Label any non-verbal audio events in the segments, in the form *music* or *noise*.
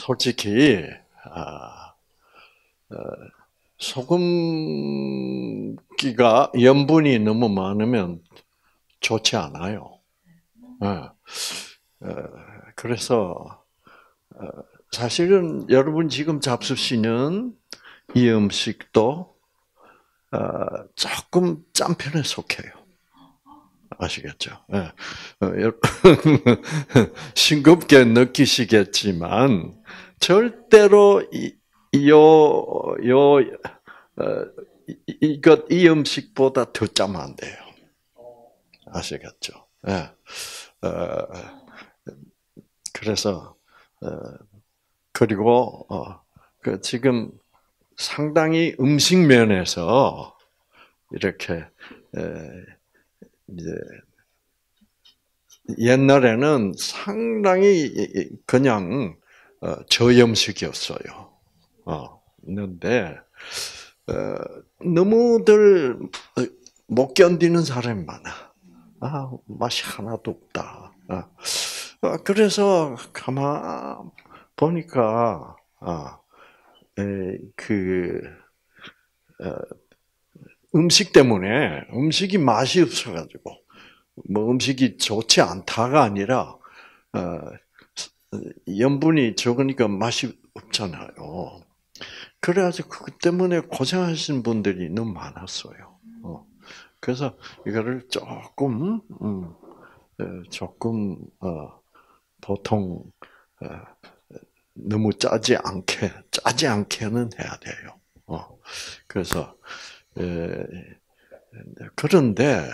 솔직히 아, 어, 소금기가 염분이 너무 많으면 좋지 않아요. 네. 어, 그래서 어, 사실은 여러분 지금 잡수시는 이 음식도 어, 조금 짠 편에 속해요. 아시겠죠? 네. *laughs* 싱겁게 느끼시겠지만 절대로 이, 요, 요, 어, 이것, 이 음식보다 더 짜면 안 돼요. 아시겠죠? 예. 어, 그래서, 어, 그리고, 어, 그 지금 상당히 음식 면에서 이렇게, 에, 이제, 옛날에는 상당히 그냥 어, 저염식이었어요. 어, 있는데 어, 너무들 못 견디는 사람이 많아. 아 맛이 하나도 없다. 아, 어, 그래서 가만 보니까 아, 에, 그 어, 음식 때문에 음식이 맛이 없어가지고 뭐 음식이 좋지 않다가 아니라 어, 염분이 적으니까 맛이 없잖아요. 그래가지고 그 때문에 고생하시는 분들이 너무 많았어요. 어. 그래서 이거를 조금, 음, 조금, 어, 보통, 어, 너무 짜지 않게, 짜지 않게는 해야 돼요. 어. 그래서, 에, 그런데,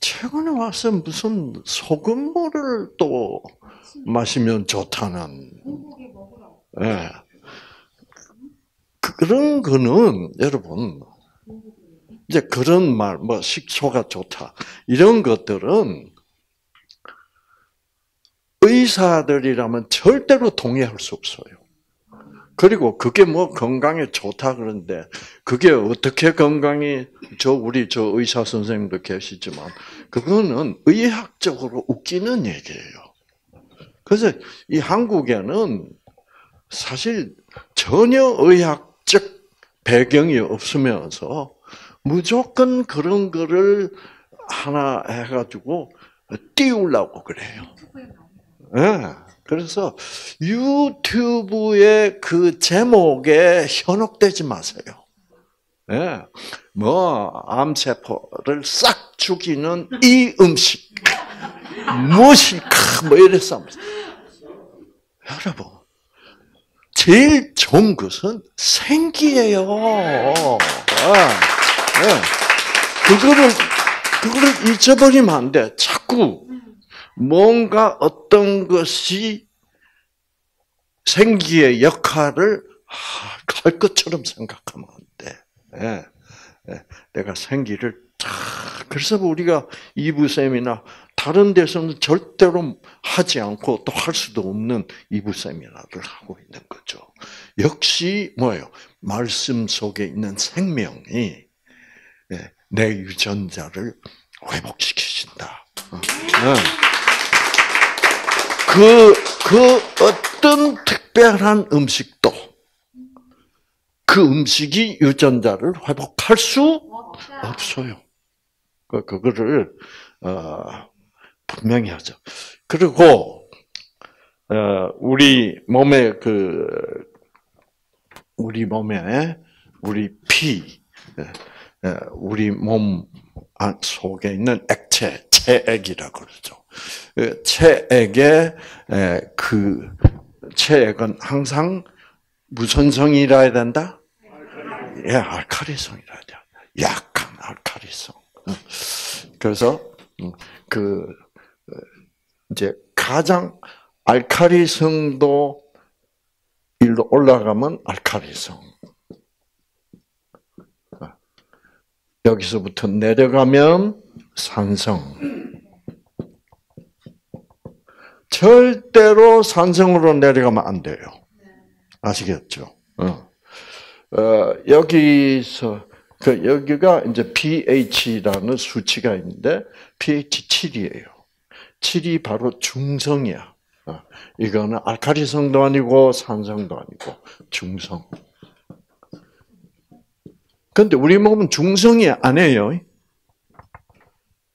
최근에 와서 무슨 소금물을 또 마시면 좋다는. 예. 그런 거는 여러분 이제 그런 말, 뭐 식초가 좋다 이런 것들은 의사들이라면 절대로 동의할 수 없어요. 그리고 그게 뭐 건강에 좋다 그러는데 그게 어떻게 건강이 저 우리 저 의사 선생님도 계시지만 그거는 의학적으로 웃기는 얘기예요. 그래서 이 한국에는 사실 전혀 의학적 배경이 없으면서 무조건 그런 거를 하나 해가지고 띄우려고 그래요. 네. 그래서 유튜브의 그 제목에 현혹되지 마세요. 네. 뭐 암세포를 싹 죽이는 이 음식 무엇이 뭐 이랬어. 여러분 제일 좋은 것은 생기예요. 네. 그거를 그거를 잊어버리면 안 돼. 자꾸 뭔가 어떤 것이 생기의 역할을 할 것처럼 생각하면 안 돼. 네. 네. 내가 생기를 다 그래서 우리가 이부쌤이나 다른 데서는 절대로 하지 않고 또 할 수도 없는 이부 세미나를 하고 있는 거죠. 역시 뭐예요? 말씀 속에 있는 생명이 내 유전자를 회복시키신다. 네. 그, 그 어떤 특별한 음식도 그 음식이 유전자를 회복할 수 없어요. 그, 그거를, 어, 분명히 하죠. 그리고, 어, 우리 몸에 그, 우리 몸에, 우리 피, 우리 몸 속에 있는 액체, 체액이라고 그러죠. 그 체액의 그 체액은 항상 무슨 성이라야 된다? 예, 알카리성이라야 돼. 약한 알카리성. 그래서 음, 그 이제 가장 알카리성도 일로 올라가면 알카리성. 여기서부터 내려가면 산성. 절대로 산성으로 내려가면 안 돼요. 아시겠죠? 어. 어, 여기서 그 여기가 이제 pH라는 수치가 있는데 pH 7이에요. 7이 바로 중성이야. 어, 이거는 알카리성도 아니고 산성도 아니고 중성. 근데 우리 몸은 중성이 아니에요.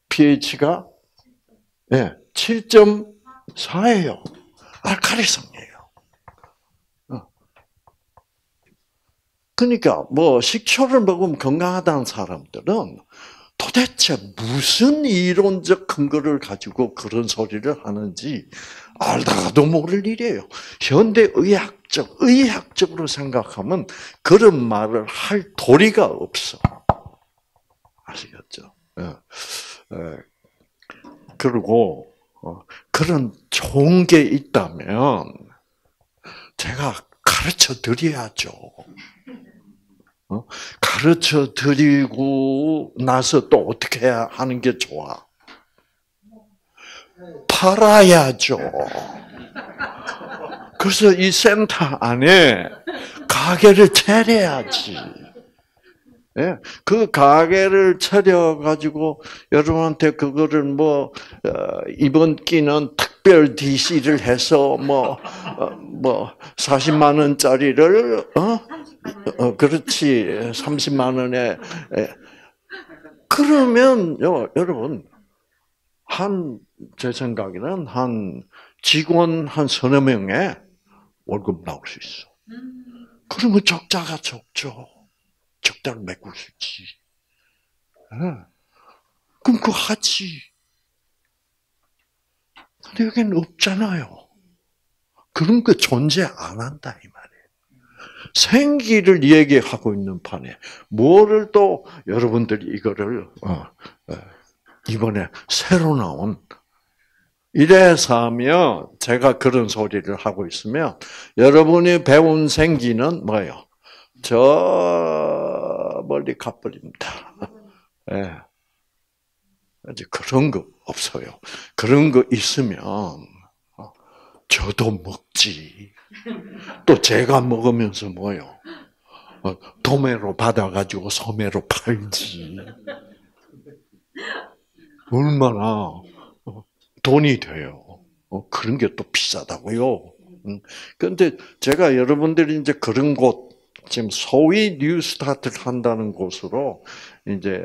pH가 예, 7.4예요. 알카리성이에요. 어. 그러니까 뭐 식초를 먹으면 건강하다는 사람들은 도대체 무슨 이론적 근거를 가지고 그런 소리를 하는지 알다가도 모를 일이에요. 현대 의학적, 의학적으로 생각하면 그런 말을 할 도리가 없어. 아시겠죠? 예. 예. 그리고 어, 그런 좋은 게 있다면 제가 가르쳐 드려야죠. 어? 가르쳐 드리고 나서 또 어떻게 하는 게 좋아? 팔아야죠. 그래서 이 센터 안에 가게를 차려야지. 예, 그 가게를 차려가지고 여러분한테 그거를 뭐 어, 이번 끼는 특별 DC를 해서 뭐뭐 어, 뭐 40만 원짜리를 어? 어 그렇지 30만 원에 예. 그러면 요, 여러분 한 제 생각에는 한 직원 한 서너 명의 월급 나올 수 있어. 그러면 적자가 적죠. 적당히 메꿀 수 있지. 네. 그럼 그거 하지. 근데 여기는 없잖아요. 그런 거 존재 안 한다, 이. 생기를 얘기하고 있는 판에, 뭐를 또 여러분들이 이거를, 어, 어, 이번에 새로 나온, 이래서 하면, 제가 그런 소리를 하고 있으면, 여러분이 배운 생기는 뭐예요? 저 멀리 가버립니다. 예. 네. 이제 그런 거 없어요. 그런 거 있으면 어, 저도 먹지. 또 제가 먹으면서 뭐요? 어, 도매로 받아가지고 소매로 팔지. 얼마나 어, 돈이 돼요. 그런 게 또 비싸다고요. 그런데 제가 여러분들이 이제 그런 곳 지금 소위 뉴스타트를 한다는 곳으로 이제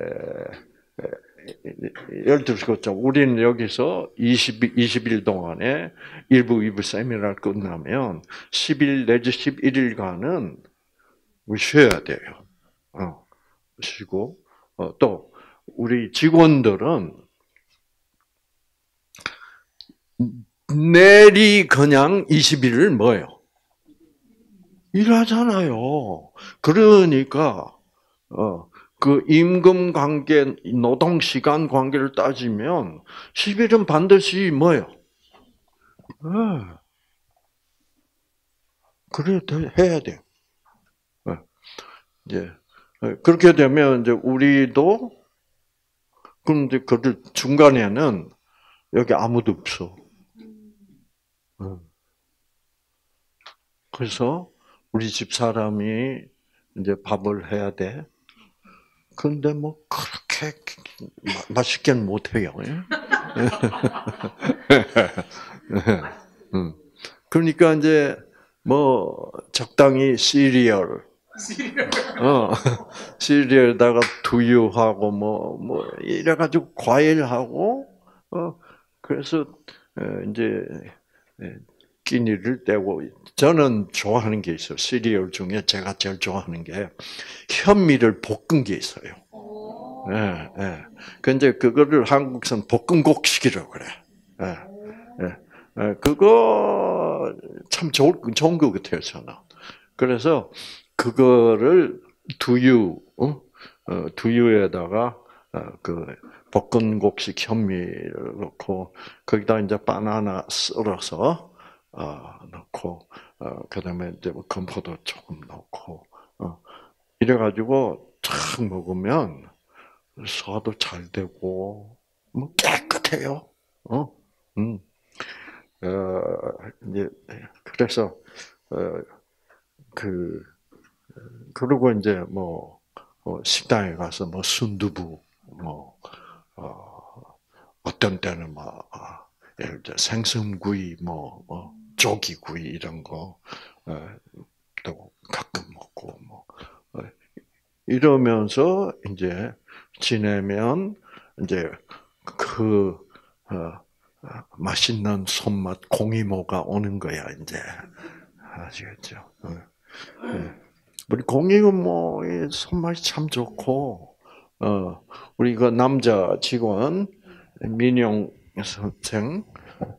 예를 들어서 우리는 여기서 20, 20일 동안에 1부, 2부 세미나를 끝나면 10일 내지 11일간은 쉬어야 돼요. 어, 쉬고 어, 또 우리 직원들은 내리 그냥 20일을 뭐예요? 일하잖아요. 그러니까 어, 그 임금 관계, 노동 시간 관계를 따지면 10일은 반드시 뭐예요? 네. 그래 해야 돼요. 네. 이제 그렇게 되면 이제 우리도 그럼 이제 그 중간에는 여기 아무도 없어. 그래서 우리 집 사람이 이제 밥을 해야 돼. 근데 뭐 그렇게 맛있게는 못해요. 예? *laughs* 그러니까 이제 뭐 적당히 시리얼, 어, *laughs* 시리얼에다가 두유하고 뭐뭐 뭐 이래가지고 과일하고 어. 그래서 이제 끼니를 떼고 저는 좋아하는 게 있어요. 시리얼 중에 제가 제일 좋아하는 게 현미를 볶은 게 있어요. 예, 예. 근데 그거를 한국선 볶음곡식이라고 그래. 예, 예. 예. 그거 참 좋을, 좋은 것 같아요, 저는. 그래서 그거를 두유, 어? 어, 두유에다가 어, 그 볶음곡식 현미를 넣고 거기다 이제 바나나 썰어서 어, 넣고 어, 그다음에 이제 뭐 건포도 조금 넣고 어, 이래가지고 쫙 먹으면 소화도 잘 되고 뭐 깨끗해요. 어, 음, 어, 이제 그래서 어, 그 그리고 이제 뭐 어, 식당에 가서 뭐 순두부 뭐 어, 어떤 때는 막 예를 들어 생선구이, 뭐, 뭐 조기구이 이런 거, 어, 또 가끔 먹고 뭐 어, 이러면서 이제 지내면 이제 그 어, 맛있는 손맛 공이모가 오는 거야 이제 아시겠죠? 어. 우리 공이모 손맛이 참 좋고 어, 우리 그 남자 직원 민용 선생,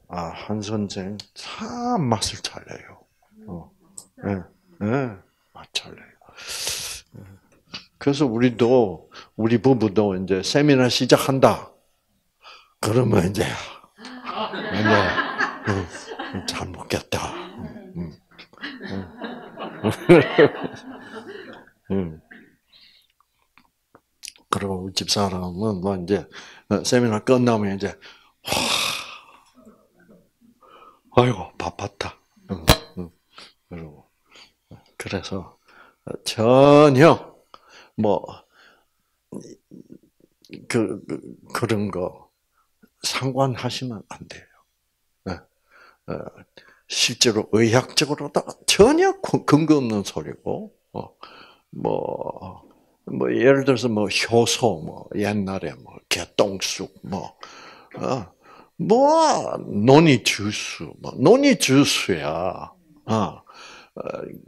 아, 한 선생 참 맛을 잘 내요. 어, 네, 네, 맛잘 내요. 그래서 우리도 우리 부부도 이제 세미나 시작한다. 그러면 이제 이제 음, 잘 먹겠다. 음, 음. *laughs* 그리고 집사람은 뭐 이제 세미나 끝나면 이제 와, 아이고 바빴다. 그리고 그래서 전혀 뭐 그, 그 그런 거 상관하시면 안 돼요. 네. 어, 실제로 의학적으로도 전혀 근거 없는 소리고, 어, 뭐, 뭐, 예를 들어서 뭐, 효소, 뭐, 옛날에 뭐, 개똥쑥, 뭐, 어, 뭐, 논이 주스, 뭐, 논이 주스야. 어, 어,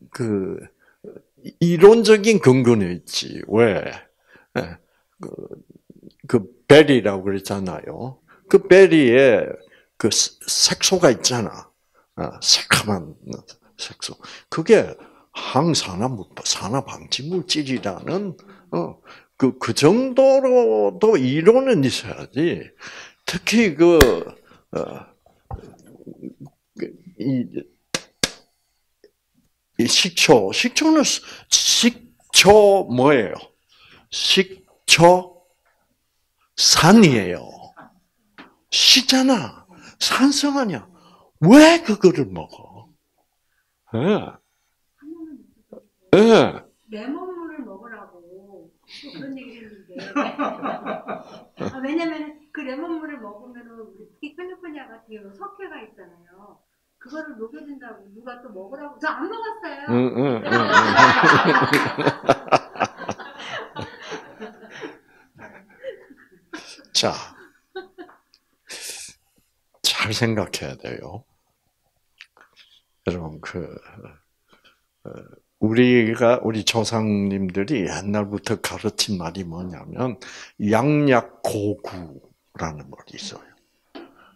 그, 이론적인 근거는 있지. 왜? 예, 그, 그 베리라고 그랬잖아요. 그 베리에 그 색소가 있잖아. 어, 새카만 색소. 그게 항산화물질, 산화방지 물질이라는 어, 그, 그 정도로도 이론은 있어야지. 특히 그, 어, 그 이, 이 식초, 식초는 식초 뭐예요? 식초 산이에요. 시잖아. 산성 아니야. 왜 그거를 먹어? 예. 예. 레몬물을 먹으라고 그런 얘기를 했는데 *laughs* 아, 왜냐면 그 레몬물을 먹으면 우리 특히 캘리포니아 같은 경우 석회가 있잖아요. 그거를 녹여준다고 누가 또 먹으라고 저 안 먹었어요. 응, 응, 응, *laughs* 자, 잘 생각해야 돼요. 여러분 그 어, 우리가 우리 조상님들이 옛날부터 가르친 말이 뭐냐면 양약고구 라는 말이 있어요.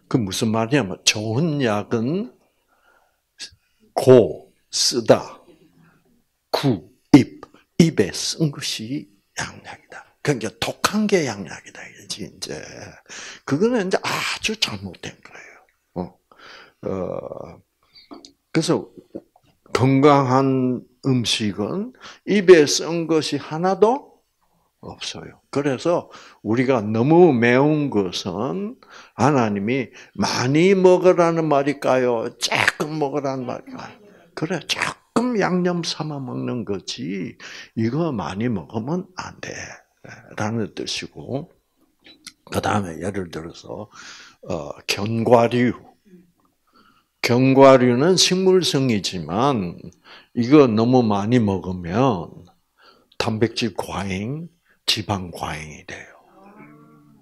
그 무슨 말이냐면 좋은 약은 고 쓰다 구입 입에 쓴 것이 양약이다. 그러니까 독한 게 양약이다 이지 이제 그거는 이제 아주 잘못된 거예요. 어, 어 그래서 건강한 음식은 입에 쓴 것이 하나도 없어요. 그래서 우리가 너무 매운 것은 하나님이 많이 먹으라는 말일까요? 조금 먹으라는 말일까요? 그래, 조금 양념 삼아 먹는 거지, 이거 많이 먹으면 안 돼. 라는 뜻이고, 그 다음에 예를 들어서, 어, 견과류. 견과류는 식물성이지만, 이거 너무 많이 먹으면, 단백질 과잉, 지방 과잉이 돼요.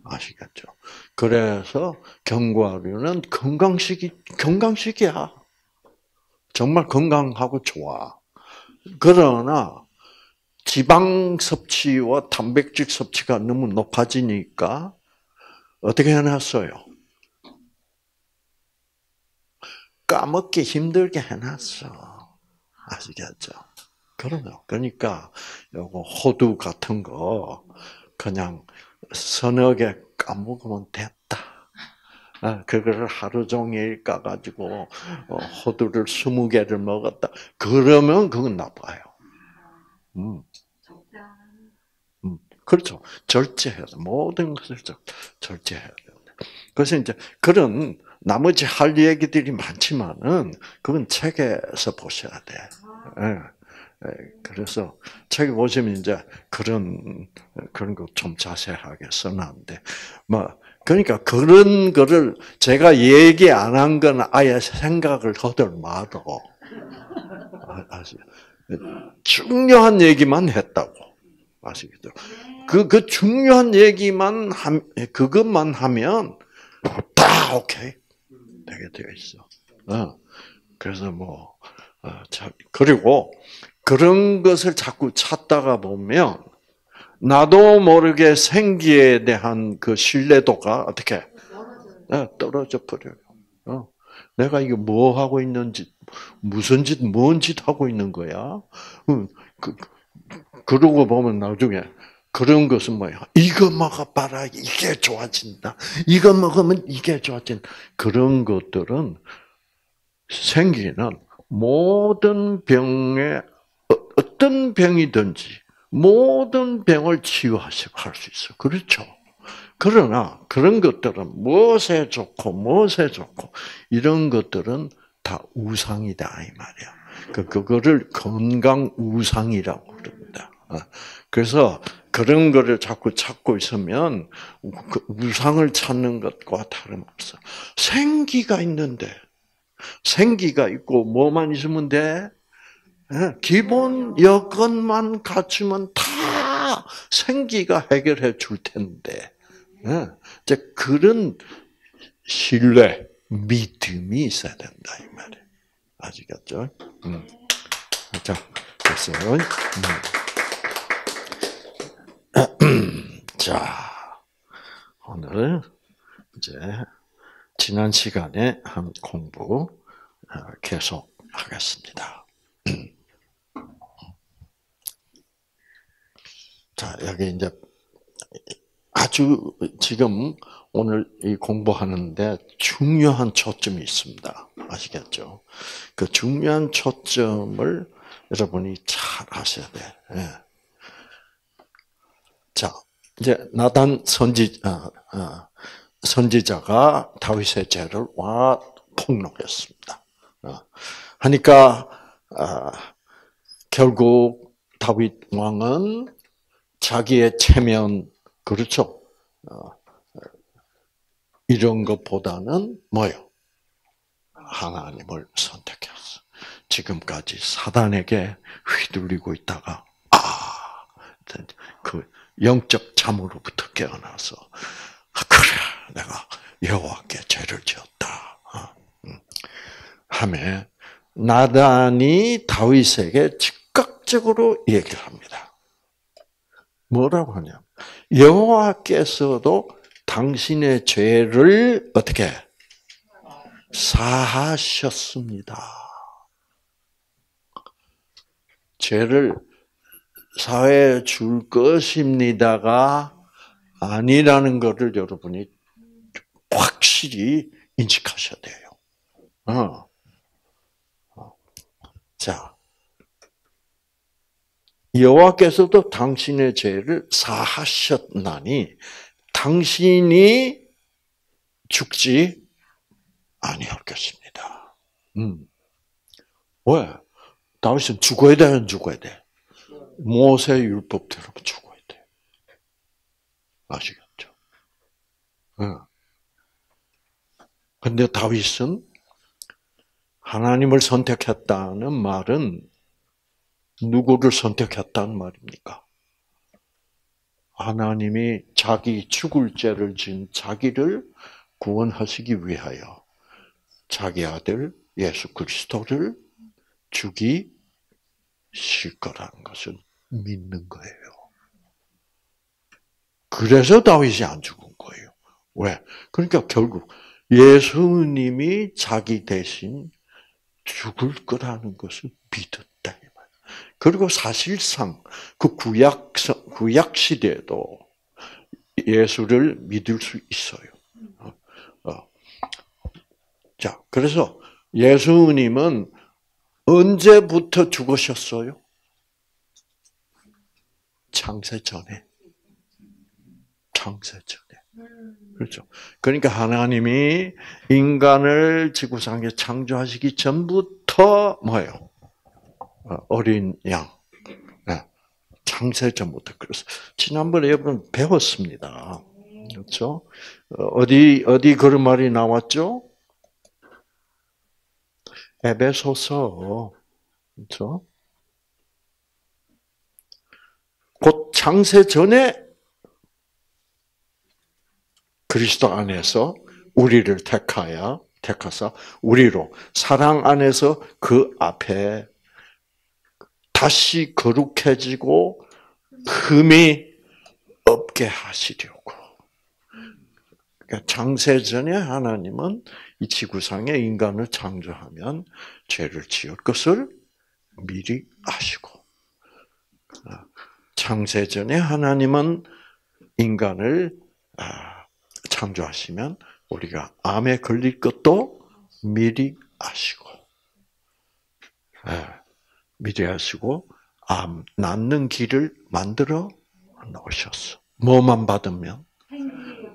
아시겠죠? 그래서 견과류는 건강식이 건강식이야. 정말 건강하고 좋아. 그러나 지방 섭취와 단백질 섭취가 너무 높아지니까 어떻게 해놨어요? 까먹기 힘들게 해놨어. 아시겠죠? 그러면 그러니까 요거 호두 같은 거 그냥 서너 개 까먹으면 됐다. 아, 그거를 하루 종일 까가지고 어, 호두를 스무 개를 먹었다. 그러면 그건 나빠요. 음. 음, 그렇죠. 절제해야 돼. 모든 것을 절제해야 돼. 그래서 이제 그런 나머지 할 얘기들이 많지만은 그건 책에서 보셔야 돼. 예. 예, 그래서 책에 보시면 이제 그런 그런 거 좀 자세하게 써놨는데, 뭐 그러니까 그런 거를 제가 얘기 안 한 건 아예 생각을 말어. 아, 아시 중요한 얘기만 했다고. 아시겠죠? 그, 그 중요한 얘기만 함, 그것만 하면 다 오케이. 되게 되어 있어. 어. 그래서 뭐, 어, 자, 그리고 그런 것을 자꾸 찾다가 보면 나도 모르게 생기에 대한 그 신뢰도가 어떻게 네, 떨어져 버려요. 어. 내가 이거 뭐 하고 있는지, 무슨 짓, 뭔 짓 하고 있는 거야? 그, 그, 그러고 보면 나중에 그런 것은 뭐야? 이거 먹어봐라, 이게 좋아진다. 이거 먹으면 이게 좋아진다. 그런 것들은 생기는 모든 병에 어, 어떤 병이든지 모든 병을 치유할 수 있어. 그렇죠? 그러나 그런 것들은 무엇에 좋고 무엇에 좋고 이런 것들은 다 우상이다 이 말이야. 그 그거를 건강 우상이라고 그럽니다. 어. 그래서 그런 거를 자꾸 찾고 있으면 그 우상을 찾는 것과 다름없어. 생기가 있는데 생기가 있고 뭐만 있으면 돼? 예, 기본 여건만 갖추면 다 생기가 해결해 줄 텐데. 예, 이제 그런 신뢰, 믿음이 있어야 된다 이 말이에요. 아시겠죠? 음. 자, 됐어요. 음. *clears throat* 자, 오늘 이제 지난 시간에 한 공부 어, 계속 하겠습니다. *clears throat* 자, 여기 이제 아주 지금 오늘 이 공부하는데 중요한 초점이 있습니다. 아시겠죠? 그 중요한 초점을 여러분이 잘 아셔야 돼. 예. 자, 이제 나단 선지 어, 어, 선지자가 다윗의 죄를 와 폭로했습니다. 어, 하니까 어, 결국 다윗 왕은 자기의 체면 그렇죠. 어, 이런 것보다는 뭐요? 하나님을 선택했어. 지금까지 사단에게 휘둘리고 있다가 아 그 영적 잠으로부터 깨어나서 아, 그래 내가 여호와께 죄를 지었다. 하며 음. 나단이 다윗에게 즉각적으로 얘기를 합니다. 뭐라고 하냐? 여호와께서도 당신의 죄를 어떻게 사하셨습니다. 죄를 사회에 줄 것입니다가 아니라는 것을 여러분이 확실히 인식하셔야 돼요. 어. 어. 자, 여호와께서도 당신의 죄를 사하셨나니 당신이 죽지 아니할 것입니다. 음. 왜? 다윗은 죽어야 돼, 안 죽어야 돼? 모세 율법대로 죽어야 돼. 아시겠죠? 어. 근데 다윗은 하나님을 선택했다는 말은 누구를 선택했다는 말입니까? 하나님이 자기 죽을 죄를 진 자기를 구원하시기 위하여 자기 아들 예수 그리스도를 죽이실 거라는 것을 믿는 거예요. 그래서 다윗이 안 죽은 거예요. 왜? 그러니까 결국 예수님이 자기 대신 죽을 거라는 것을 믿었다. 그리고 사실상 그 구약, 구약 시대에도 예수를 믿을 수 있어요. 어, 어. 자, 그래서 예수님은 언제부터 죽으셨어요? 창세 전에. 창세 전에. 그렇죠. 그러니까 하나님이 인간을 지구상에 창조하시기 전부터 뭐예요? 어, 어린 양. 창세 전부터 그래서 지난번에 여러분 배웠습니다. 그렇죠? 어디 어디 그런 말이 나왔죠? 에베소서 그렇죠? 곧 창세 전에 그리스도 안에서 우리를 택하여 택하사 우리로 사랑 안에서 그 앞에 다시 거룩해지고 흠이 없게 하시려고. 그러니까 창세 전에 하나님은 이 지구상에 인간을 창조하면 죄를 지을 것을 미리 아시고 창세 전에 하나님은 인간을 아, 창조하시면 우리가 암에 걸릴 것도 미리 아시고, 예, 미리 아시고 암 낫는 길을 만들어 놓으셨어. 뭐만 받으면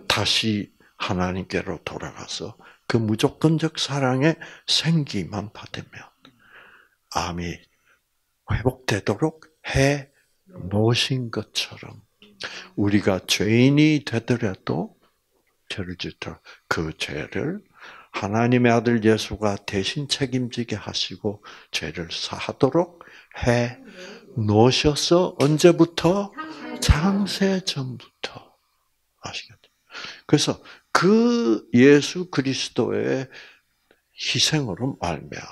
다시 하나님께로 돌아가서 그 무조건적 사랑의 생기만 받으면 암이 회복되도록 해 놓으신 것처럼 우리가 죄인이 되더라도 죄를 짓더라 그 죄를 하나님의 아들 예수가 대신 책임지게 하시고 죄를 사하도록 해 놓으셔서 언제부터 창세 전부터 아시겠죠? 그래서 그 예수 그리스도의 희생으로 말미암아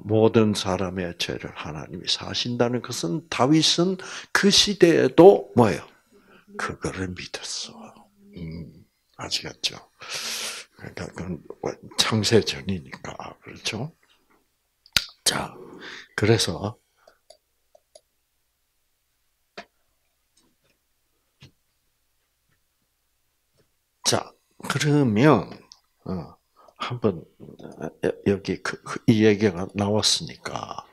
모든 사람의 죄를 하나님이 사신다는 것은 다윗은 그 시대에도 뭐예요? 그거를 믿었어. 음, 아시겠죠? 그러니까 그건 창세 전이니까 그렇죠. 자, 그래서 자 그러면 어, 한번 여기 그, 그, 이 얘기가 나왔으니까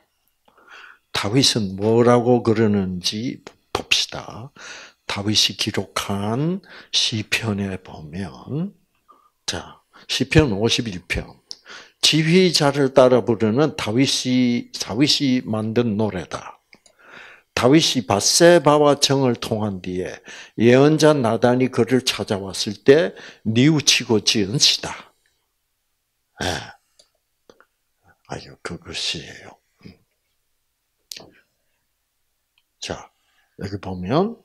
다윗은 뭐라고 그러는지 봅시다. 다윗이 기록한 시편에 보면 자 시편 51편 지휘자를 따라 부르는 다윗이 다윗이 만든 노래다. 다윗이 바세바와 정을 통한 뒤에 예언자 나단이 그를 찾아왔을 때 뉘우치고 지은 시다. 예. 아유 그것이에요. 음. 자 여기 보면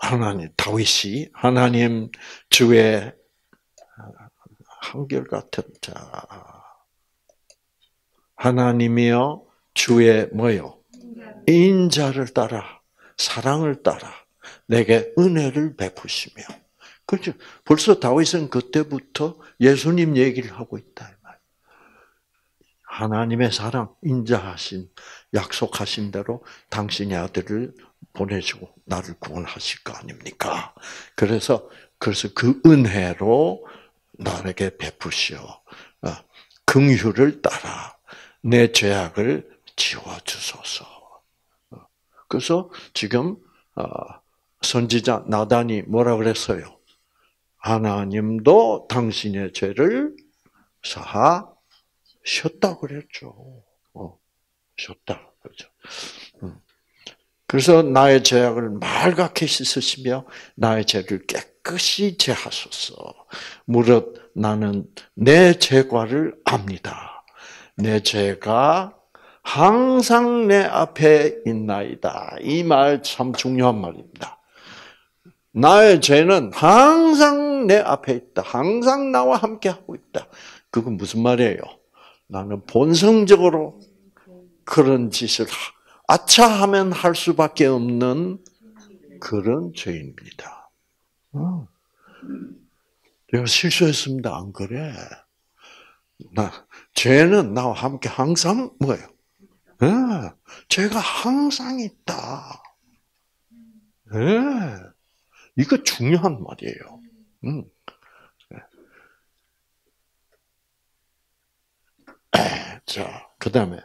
하나님 다윗이 하나님 주의 한결 같은 자 하나님이여 주의 뭐요 인자를 따라 사랑을 따라 내게 은혜를 베푸시며 그렇죠. 벌써 다윗은 그때부터 예수님 얘기를 하고 있다. 하나님의 사랑, 인자하신, 약속하신 대로 당신의 아들을 보내주고 나를 구원하실 거 아닙니까? 그래서, 그래서 그 은혜로 나에게 베푸시어. 어, 긍휼을 따라 내 죄악을 지워 주소서. 어, 그래서 지금, 어, 선지자 나단이 뭐라 그랬어요? 하나님도 당신의 죄를 사하 쉬었다 그랬죠. 어, 쉬었다. 그죠. 음. 그래서 나의 죄악을 말갛게 씻으시며 나의 죄를 깨끗이 제하소서. 무릇 나는 내 죄과를 압니다. 내 죄가 항상 내 앞에 있나이다. 이 말 참 중요한 말입니다. 나의 죄는 항상 내 앞에 있다. 항상 나와 함께 하고 있다. 그건 무슨 말이에요? 나는 본성적으로 그런 짓을 아차 하면 할 수밖에 없는 그런 죄입니다. 어. 내가 실수했습니다. 안 그래? 나 죄는 나와 함께 항상 뭐예요? 네, 죄가 항상 있다. 네, 이거 중요한 말이에요. 음. 자, 그 다음에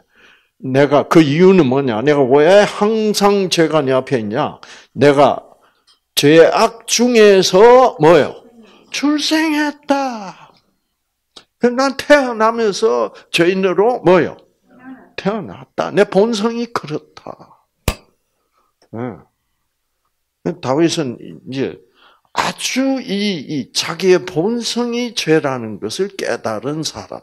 내가 그 이유는 뭐냐? 내가 왜 항상 죄가 내 앞에 있냐? 내가 죄악 중에서 뭐요? 출생했다. 그난 태어나면서 죄인으로 뭐요? 태어났다. 내 본성이 그렇다. 예. 다윗은 이제 아주 이, 이 자기의 본성이 죄라는 것을 깨달은 사람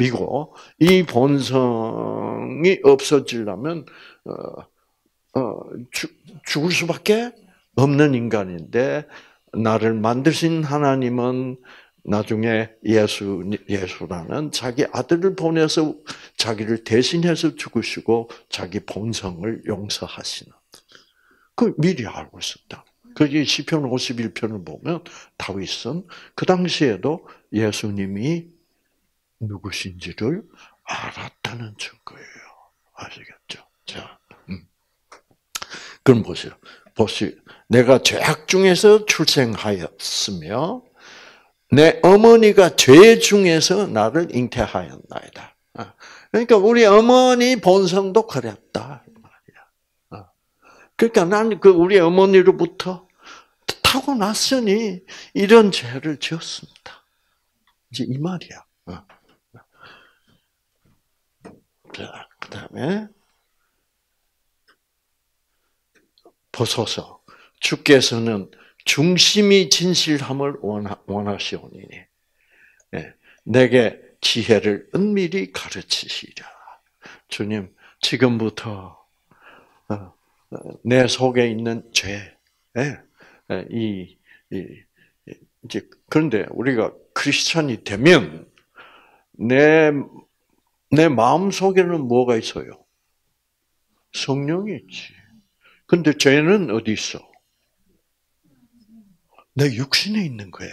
이고 이 본성이 없어지려면 어, 어, 죽, 죽을 수밖에 없는 인간인데 나를 만드신 하나님은 나중에 예수 예수라는 자기 아들을 보내서 자기를 대신해서 죽으시고 자기 본성을 용서하시는 그 미리 알고 있었다. 그게 시편 51편을 보면 다윗은 그 당시에도 예수님이 누구신지를 알았다는 증거예요. 아시겠죠? 자, 음. 그럼 보세요. 보시, 내가 죄악 중에서 출생하였으며 내 어머니가 죄 중에서 나를 잉태하였나이다. 아, 그러니까 우리 어머니 본성도 그랬다. 아, 그러니까 나는 그 우리 어머니로부터 타고 났으니 이런 죄를 지었습니다. 이제 이 말이야. 어. 자, 그 다음에 보소서 주께서는 중심이 진실함을 원하시오니 예, 내게 지혜를 은밀히 가르치시라. 주님, 지금부터 어, 어, 내 속에 있는 죄, 예, 예, 이, 이 이제 그런데 우리가 크리스찬이 되면 내 내 마음 속에는 뭐가 있어요? 성령이 있지. 근데 죄는 어디 있어? 내 육신에 있는 거야.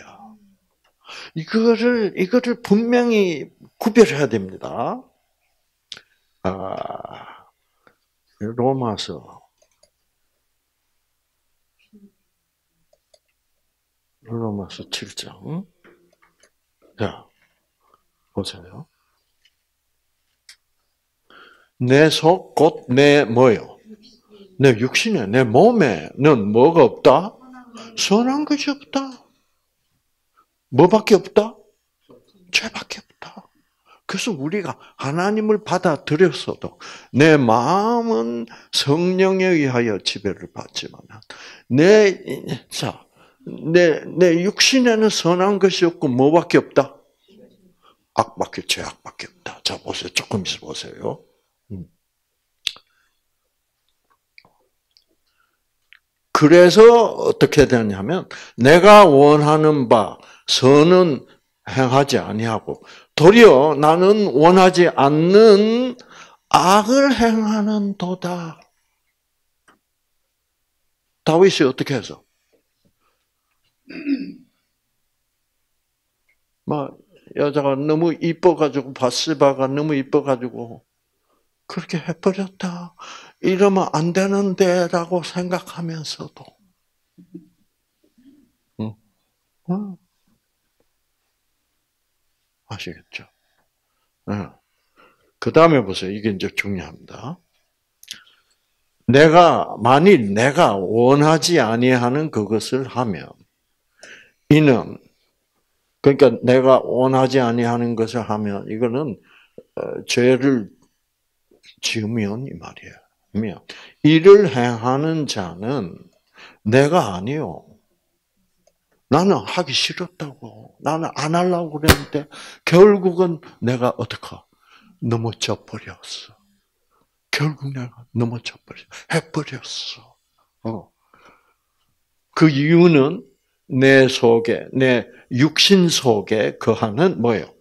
이거를 이거를 분명히 구별해야 됩니다. 아, 로마서 로마서 7장. 자, 보세요. 내 속, 곧 내 뭐요? 내 육신에, 내 몸에는 뭐가 없다? 선한 것이 없다. 뭐밖에 없다? 죄밖에 없다. 그래서 우리가 하나님을 받아들였어도 내 마음은 성령에 의하여 지배를 받지만 내, 자, 내, 내 육신에는 선한 것이 없고 뭐밖에 없다? 악밖에, 죄악밖에 없다. 자, 보세요. 조금 있어 보세요. 그래서 어떻게 되냐면 내가 원하는 바 선은 행하지 아니하고 도리어 나는 원하지 않는 악을 행하는 도다. 다윗이 어떻게 해서? *clears throat* 막 여자가 너무 이뻐가지고 바스바가 너무 이뻐가지고 그렇게 해버렸다. 이러면 안 되는데라고 생각하면서도 응? 응. 아시겠죠? 응. 그 다음에 보세요. 이게 이제 중요합니다. 내가 만일 내가 원하지 아니하는 그것을 하면 이는 그러니까 내가 원하지 아니하는 것을 하면 이거는 어, 죄를 지으면 이 말이에요. 이를 행하는 자는 내가 아니요. 나는 하기 싫었다고. 나는 안 하려고 그랬는데 결국은 내가 어떡하? 넘어져 버렸어. 결국 내가 넘어져 버렸어. 해버렸어. 어. 그 이유는 내 속에, 내 육신 속에 거하는 뭐예요?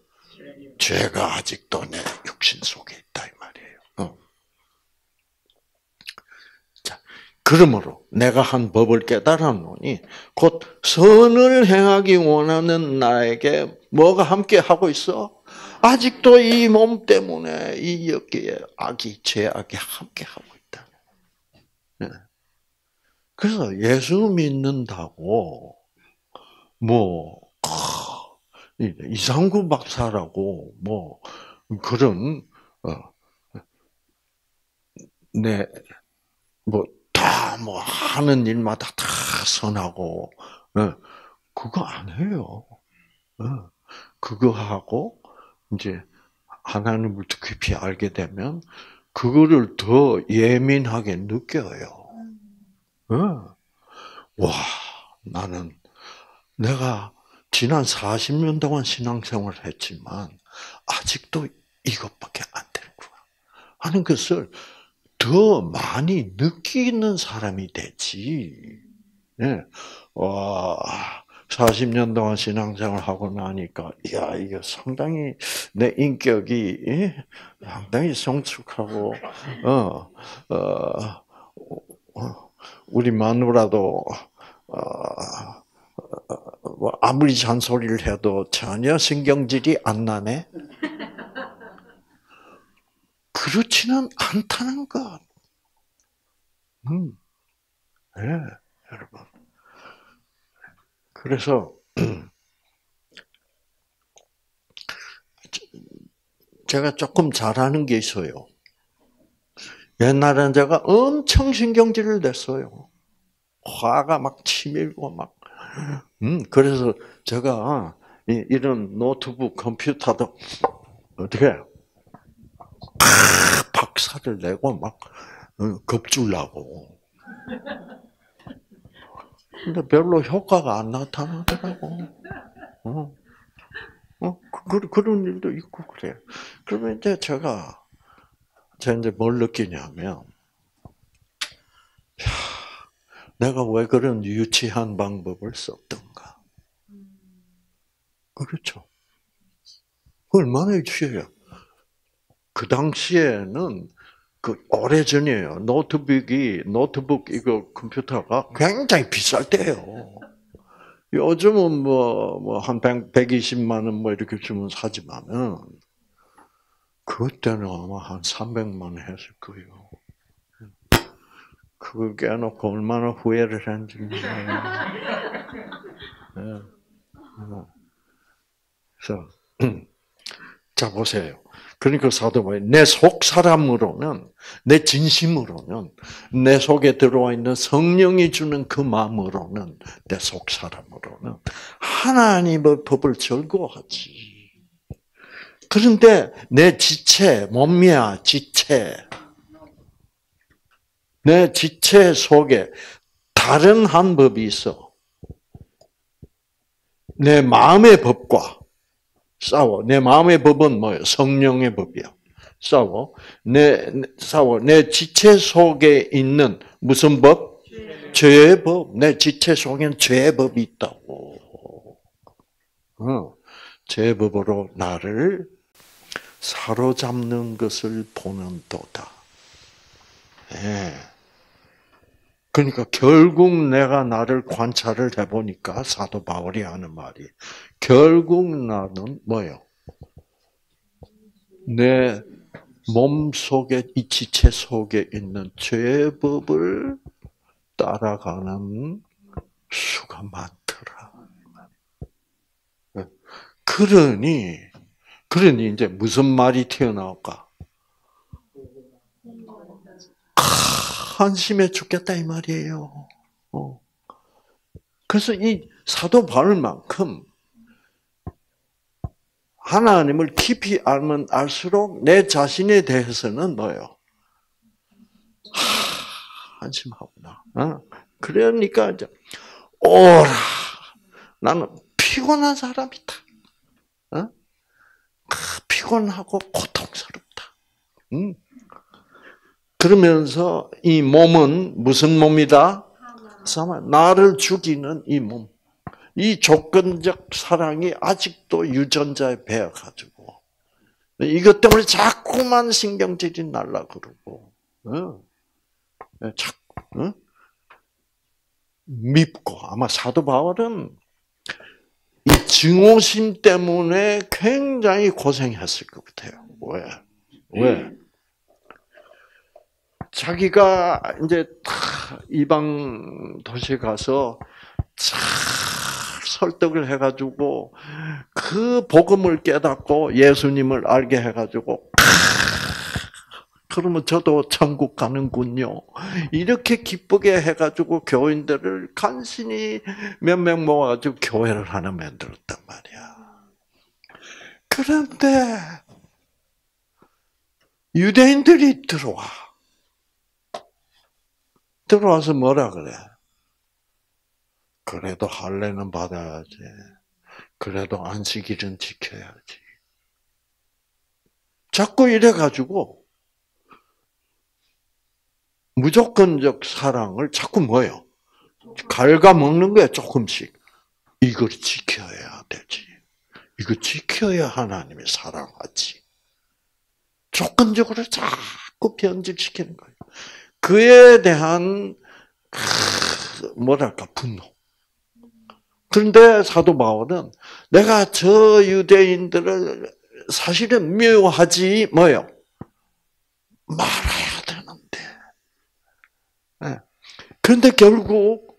죄가 아직도 내 육신 속에 있다 이 말이에요. 어. 자, 그러므로 내가 한 법을 깨달았노니 곧 선을 행하기 원하는 나에게 뭐가 함께 하고 있어? 아직도 이 몸 때문에 이 여기에 악이 죄악이 함께 하고 있다. 네. 그래서 예수 믿는다고 뭐 이상구 박사라고 뭐 그런 어네뭐 다 뭐 하는 일마다 다 선하고 어, 그거 안 해요. 어, 그거 하고 이제 하나님을 더 깊이 알게 되면 그거를 더 예민하게 느껴요. 어. 와, 나는 내가 지난 40년 동안 신앙생활을 했지만 아직도 이것밖에 안 되는구나 하는 것을 더 많이 느끼는 사람이 되지. 네. 와, 40년 동안 신앙생활 하고 나니까, 야, 이거 상당히 내 인격이 예? 상당히 성숙하고, 어, 어, 어 우리 마누라도 어, 뭐 아무리 잔소리를 해도 전혀 신경질이 안 나네. 그렇지는 않다는 것. 음, 네, 여러분. 그래서 *clears throat* 제가 조금 잘하는 게 있어요. 옛날에는 제가 엄청 신경질을 냈어요. 화가 막 치밀고 막. 음, 그래서 제가 이런 노트북 컴퓨터도 어떻게 박사를 내고 막 어, 겁줄라고. 근데 별로 효과가 안 나타나더라고. 어, 어, 그, 그런 일도 있고 그래. 그러면 이제 제가 제가 이제 뭘 느끼냐면, 야, 내가 왜 그런 유치한 방법을 썼던가. 그렇죠. 얼마나 유치해요. 그 당시에는 그 오래 전이에요. 노트북이 노트북 이거 컴퓨터가 굉장히 비쌀 때예요. 요즘은 뭐 뭐한 120만 원 뭐 이렇게 주면 사지만은 그때는 아마 한 300만 원 했을 거예요. 그걸 깨놓고 얼마나 후회를 했는지 몰라요. 네. 그래서 자 보세요. 그러니까 사도 바울이 내속 사람으로는 내 진심으로는 내 속에 들어와 있는 성령이 주는 그 마음으로는 내 속 사람으로는 하나님의 법을 즐거워하지. 그런데 내 지체, 몸이야, 지체. 내 지체 속에 다른 한 법이 있어. 내 마음의 법과 싸워. 내 마음의 법은 뭐예요? 성령의 법이야. 싸워. 내, 싸워. 내 지체 속에 있는 무슨 법? 죄의 법. 내 지체 속에는 죄의 법이 있다고. 어. 죄의 법으로 나를 사로잡는 것을 보는 도다. 예. 그러니까 결국 내가 나를 관찰을 해보니까 사도 바울이 하는 말이 결국 나는 뭐요? 내 몸 속에 이 지체 속에 있는 죄의 법을 따라가는 수가 많더라. 예. 그러니 그러니 이제 무슨 말이 튀어나올까? 한심해 죽겠다 이 말이에요. 어. 그래서 이 사도 바울만큼 하나님을 깊이 알면 알수록 내 자신에 대해서는 뭐요? 한심하구나. 어? 그러니까 이제 오라. 나는 피곤한 사람이다. 어? 피곤하고 고통스럽다. 음. 그러면서 이 몸은 무슨 몸이다? 나를 죽이는 이 몸. 이 조건적 사랑이 아직도 유전자에 배어가지고 이것 때문에 자꾸만 신경질이 날라 그러고 어? 자꾸 어? 밉고 아마 사도 바울은 이 증오심 때문에 굉장히 고생했을 것 같아요. 왜? 왜? 자기가 이제 이방 도시에 가서 잘 설득을 해가지고 그 복음을 깨닫고 예수님을 알게 해가지고 그러면 저도 천국 가는군요. 이렇게 기쁘게 해가지고 교인들을 간신히 몇 명 모아가지고 교회를 하나 만들었단 말이야. 그런데 유대인들이 들어와. 들어와서 뭐라 그래? 그래도 할례는 받아야지. 그래도 안식일은 지켜야지. 자꾸 이래 가지고 무조건적 사랑을 자꾸 뭐요? 갉아먹는 거야 조금씩. 이걸 지켜야 되지. 이거 지켜야 하나님이 사랑하지. 조건적으로 자꾸 변질시키는 거예요. 그에 대한 뭐랄까 분노. 그런데 사도 바울은 내가 저 유대인들을 사실은 미워하지 뭐요 말아야 되는데. 네. 그런데 결국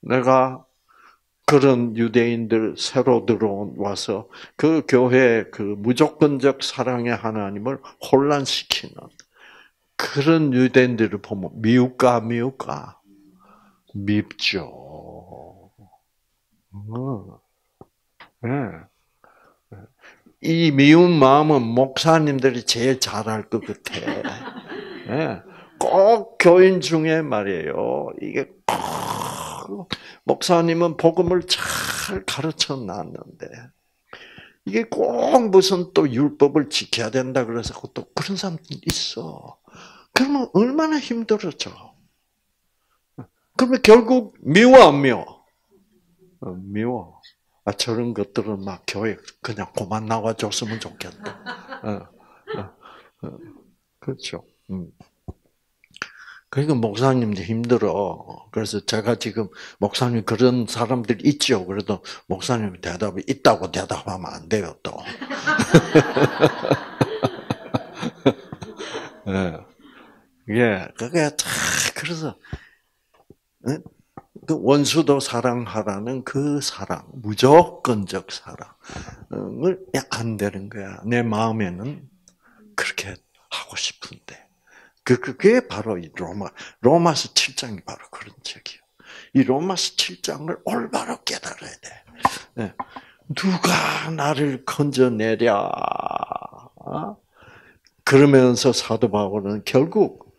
내가 그런 유대인들 새로 들어온 와서 그 교회 그 무조건적 사랑의 하나님을 혼란시키는 그런 유대인들을 보면 미울까 미울까 밉죠. 네. 이 미운 마음은 목사님들이 제일 잘할 것 같아. 네. *laughs* 꼭 교인 중에 말이에요. 이게 꼭 목사님은 복음을 잘 가르쳐 놨는데 이게 꼭 무슨 또 율법을 지켜야 된다 그래서 또 그런 사람들이 있어. 그러면 얼마나 힘들었죠. 그러면 결국 미워 안 미워? 어, 미워. 아, 저런 것들은 막 교회 그냥 그만 나와줬으면 좋겠다. 어, 어, 어. 그렇죠. 음. 그러니까 목사님도 힘들어. 그래서 제가 지금 목사님 그런 사람들 있죠. 그래도 목사님 대답이 있다고 대답하면 안 돼요 또. *laughs* 예, 예, 그게 다 그래서 그 원수도 사랑하라는 그 사랑, 무조건적 사랑을 안 되는 거야. 내 마음에는 그렇게 하고 싶은데. 그, 그게 바로 이 로마, 로마서 7장이 바로 그런 책이에요. 이 로마서 7장을 올바로 깨달아야 돼. 네. 누가 나를 건져내랴. 어? 그러면서 사도 바울은 결국,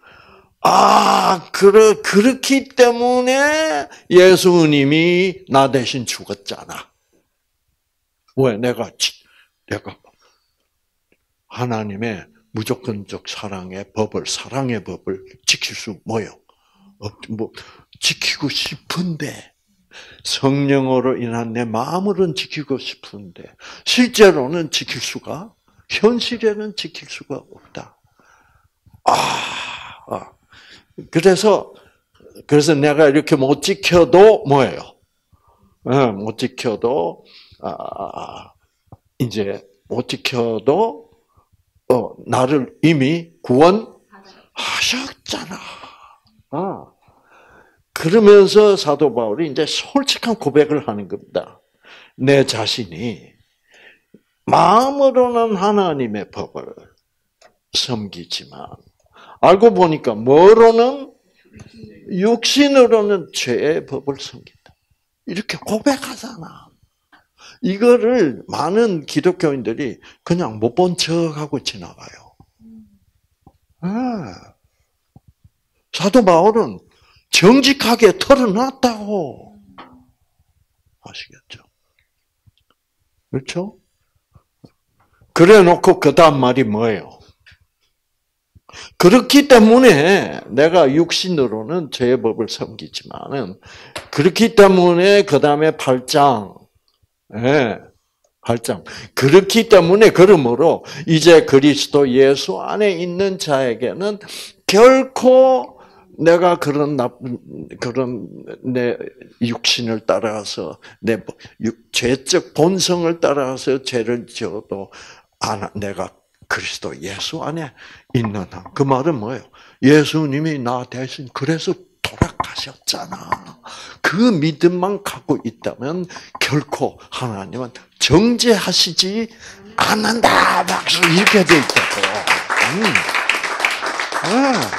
아, 그러, 그렇기 때문에 예수님이 나 대신 죽었잖아. 왜? 내가, 내가 하나님의 무조건적 사랑의 법을 사랑의 법을 지킬 수 뭐요? 뭐 지키고 싶은데 성령으로 인한 내 마음으로는 지키고 싶은데 실제로는 지킬 수가 현실에는 지킬 수가 없다. 아, 아. 그래서 그래서 내가 이렇게 못 지켜도 뭐예요? 네, 못 지켜도 아, 이제 못 지켜도 어, 나를 이미 구원하셨잖아. 아. 그러면서 사도 바울이 이제 솔직한 고백을 하는 겁니다. 내 자신이 마음으로는 하나님의 법을 섬기지만 알고 보니까 뭐로는 육신으로는 죄의 법을 섬긴다. 이렇게 고백하잖아. 이거를 많은 기독교인들이 그냥 못 본 척하고 지나가요. 네. 사도 바울은 정직하게 털어놨다고 아시겠죠? 그렇죠? 그래 놓고 그 다음 말이 뭐예요? 그렇기 때문에 내가 육신으로는 죄의 법을 섬기지만은 그렇기 때문에 그 다음에 8장 예. 발장. 그렇기 때문에 그러므로 이제 그리스도 예수 안에 있는 자에게는 결코 내가 그런 나쁜 그런 내 육신을 따라서 내 죄적 본성을 따라서 죄를 지어도 안 내가 그리스도 예수 안에 있는 한. 그 말은 뭐예요? 예수님이 나 대신 그래서 돌아가셨잖아. 그 믿음만 갖고 있다면 결코 하나님은 정죄하시지 않는다. 박수 이렇게 돼 있다고. 음. 아.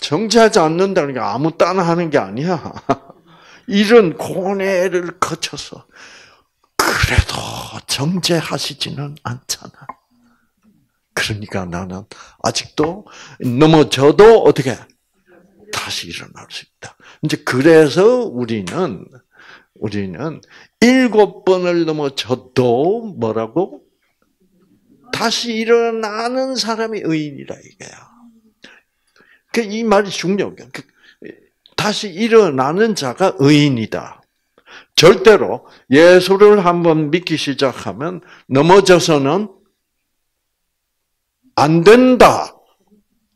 정죄하지 않는다는 게 아무 따나 하는 게 아니야. *laughs* 이런 고뇌를 거쳐서 그래도 정죄하시지는 않잖아. 그러니까 나는 아직도 넘어져도 어떻게 다시 일어날 수 있다. 이제 그래서 우리는 우리는 일곱 번을 넘어져도 뭐라고 다시 일어나는 사람이 의인이라 이거야. 그이 말이 중요해. 그 다시 일어나는 자가 의인이다. 절대로 예수를 한번 믿기 시작하면 넘어져서는 안 된다.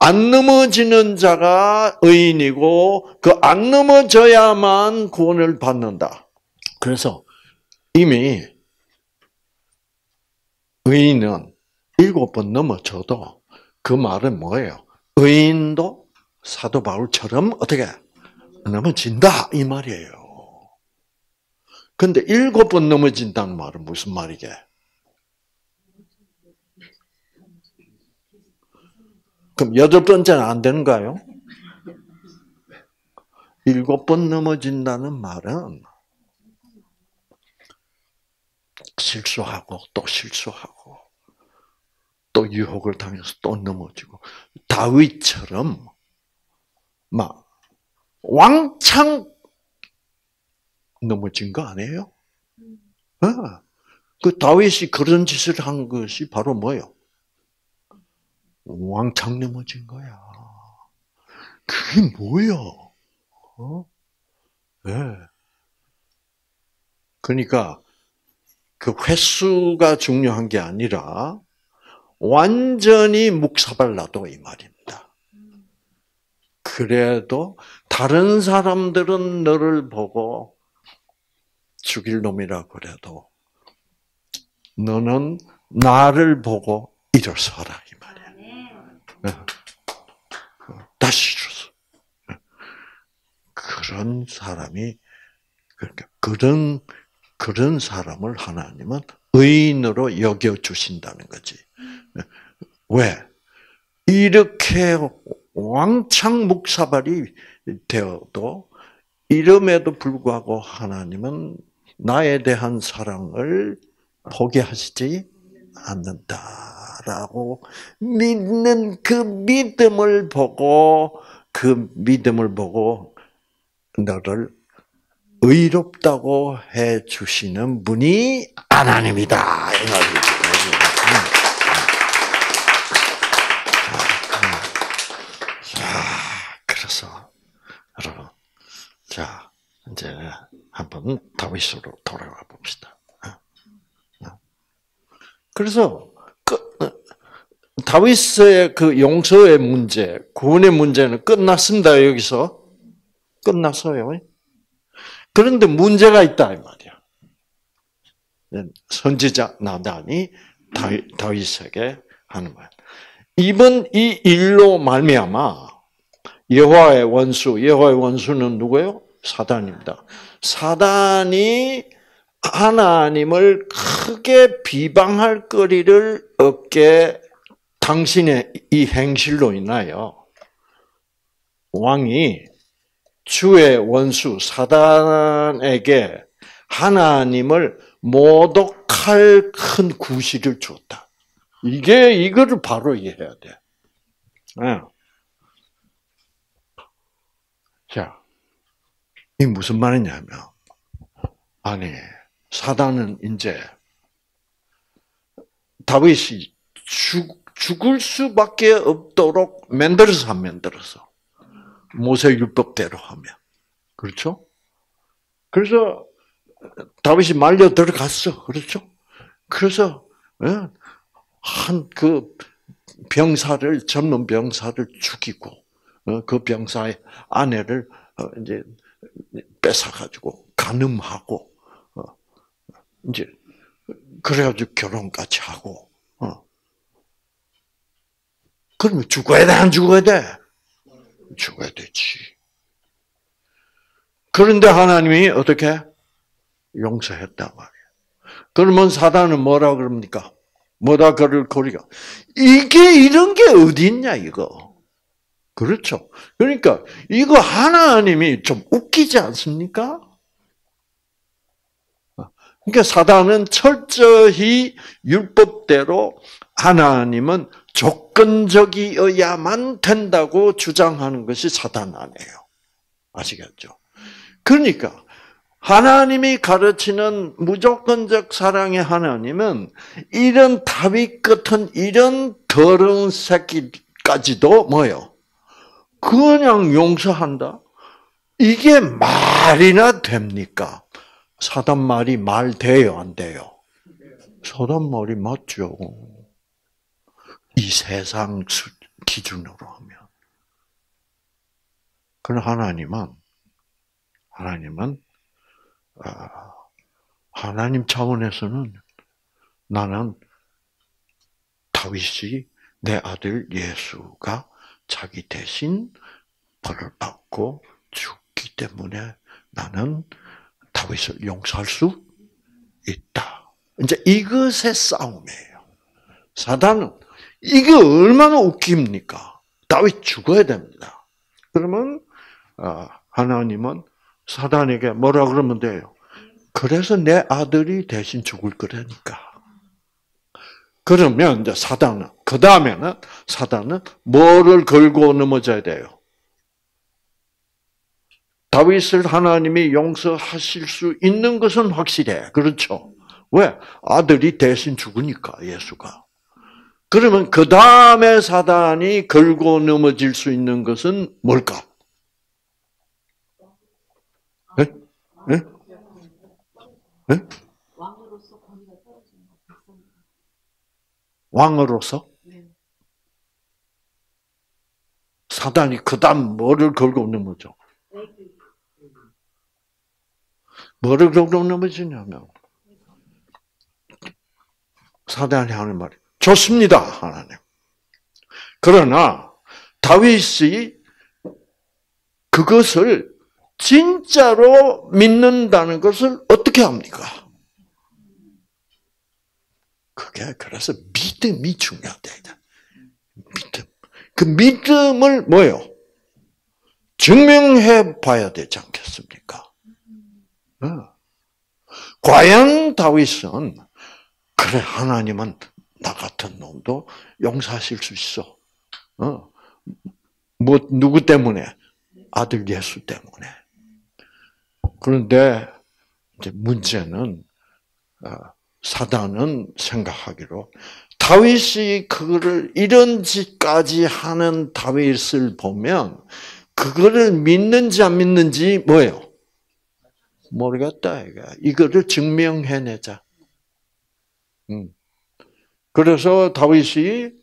안 넘어지는 자가 의인이고 그 안 넘어져야만 구원을 받는다. 그래서 이미 의인은 일곱 번 넘어져도 그 말은 뭐예요? 의인도 사도 바울처럼 어떻게 넘어진다 이 말이에요. 근데 일곱 번 넘어진다는 말은 무슨 말이게? 그럼 여덟 번째는 안 되는가요? 일곱 번 넘어진다는 말은 실수하고 또 실수하고 또 유혹을 당해서 또 넘어지고 다윗처럼 막 왕창 넘어진 거 아니에요? 네. 그 다윗이 그런 짓을 한 것이 바로 뭐예요? 왕창 넘어진 거야. 그게 뭐예요? 어? 네. 그러니까 그 횟수가 중요한 게 아니라 완전히 묵사발라도 이 말입니다. 그래도 다른 사람들은 너를 보고 죽일 놈이라 그래도 너는 나를 보고 일어서라 이 말이야. 네. 다시. 네. 그런 사람이 그러니까 그런 그런 사람을 하나님은 의인으로 여겨 주신다는 거지. 네. 왜? 이렇게 왕창 묵사발이 되어도 이름에도 불구하고 하나님은 나에 대한 사랑을 포기하시지 않는다라고 믿는 그 믿음을 보고 그 믿음을 보고 너를 의롭다고 해 주시는 분이 하나님이다 이 말이죠. 그래서 여러분, 자 이제 한번 다윗으로 돌아가 봅시다. 그래서 다윗의 그 용서의 문제, 구원의 문제는 끝났습니다. 여기서 끝났어요. 그런데 문제가 있다 이 말이야. 네, 선지자 나단이 다윗에게 하는 말. 이번 이 일로 말미암아 여호와의 원수, 여호와의 원수는 누구예요? 사단입니다. 사단이 하나님을 크게 비방할 거리를 얻게 당신의 이 행실로 인하여 왕이 주의 원수 사단에게 하나님을 모독할 큰 구실을 주었다. 이게 이거를 바로 이해해야 돼. 네. 자, 이 무슨 말이냐면 아니 사단은 이제 다윗이 죽, 죽을 수밖에 없도록 만들어서 안 만들어서 모세 율법대로 하면 그렇죠? 그래서 다윗이 말려 들어갔어, 그렇죠? 그래서 예, 한그 병사를 젊은 병사를 죽이고 어, 그 병사의 아내를 어, 이제 뺏어 가지고 간음하고 어, 이제 그래가지고 결혼까지 하고 그러면 죽어야 돼, 안 죽어야 돼? 죽어야 되지. 그런데 하나님이 어떻게 용서했단 말이에요. 그러면 사단은 뭐라 그럽니까? 뭐다 그를 고리가 이게 이런 게 어디 있냐 이거. 그렇죠. 그러니까 이거 하나님이 좀 웃기지 않습니까? 그러니까 사단은 철저히 율법대로 하나님은 조건적이어야만 된다고 주장하는 것이 사단 아니에요. 아시겠죠? 그러니까 하나님이 가르치는 무조건적 사랑의 하나님은 이런 다윗 같은 이런 더러운 새끼까지도 뭐요? 그냥 용서한다? 이게 말이나 됩니까? 사단 말이 말 돼요, 안 돼요? 사단 말이 맞죠. 이 세상 기준으로 하면. 그럼 하나님은, 하나님은, 아, 하나님 차원에서는 나는 다윗이 내 아들 예수가 자기 대신 벌을 받고 죽기 때문에 나는 다윗을 용서할 수 있다. 이제 이것의 싸움이에요. 사단은 이게 얼마나 웃깁니까? 다윗 죽어야 됩니다. 그러면 아, 하나님은 사단에게 뭐라 그러면 돼요? 그래서 내 아들이 대신 죽을 거라니까. 그러면 이제 사단은 그 다음에는 사단은 뭐를 걸고 넘어져야 돼요? 다윗을 하나님이 용서하실 수 있는 것은 확실해. 그렇죠? 왜? 아들이 대신 죽으니까 예수가. 그러면 그 다음에 사단이 걸고 넘어질 수 있는 것은 뭘까? 네? 네? 네? 왕으로서. 사단이 그 다음 뭐를 걸고 넘어져? 애기. 뭐를 걸고 넘어지냐면 사단이 하는 말이 좋습니다 하나님. 그러나 다윗이 그것을 진짜로 믿는다는 것을 어떻게 합니까? 그게 그래서 믿음이 중요하다. 믿음. 그 믿음을 뭐요? 증명해 봐야 되지 않겠습니까? 어. 과연 다윗은 그래 하나님은 나 같은 놈도 용서하실 수 있어. 어. 뭐 누구 때문에? 아들 예수 때문에. 그런데 이제 문제는 어, 사단은 생각하기로 다윗이 그거를 이런 짓까지 하는 다윗을 보면 그거를 믿는지 안 믿는지 뭐예요? 모르겠다 이거. 이거를 증명해내자. 음. 그래서 다윗이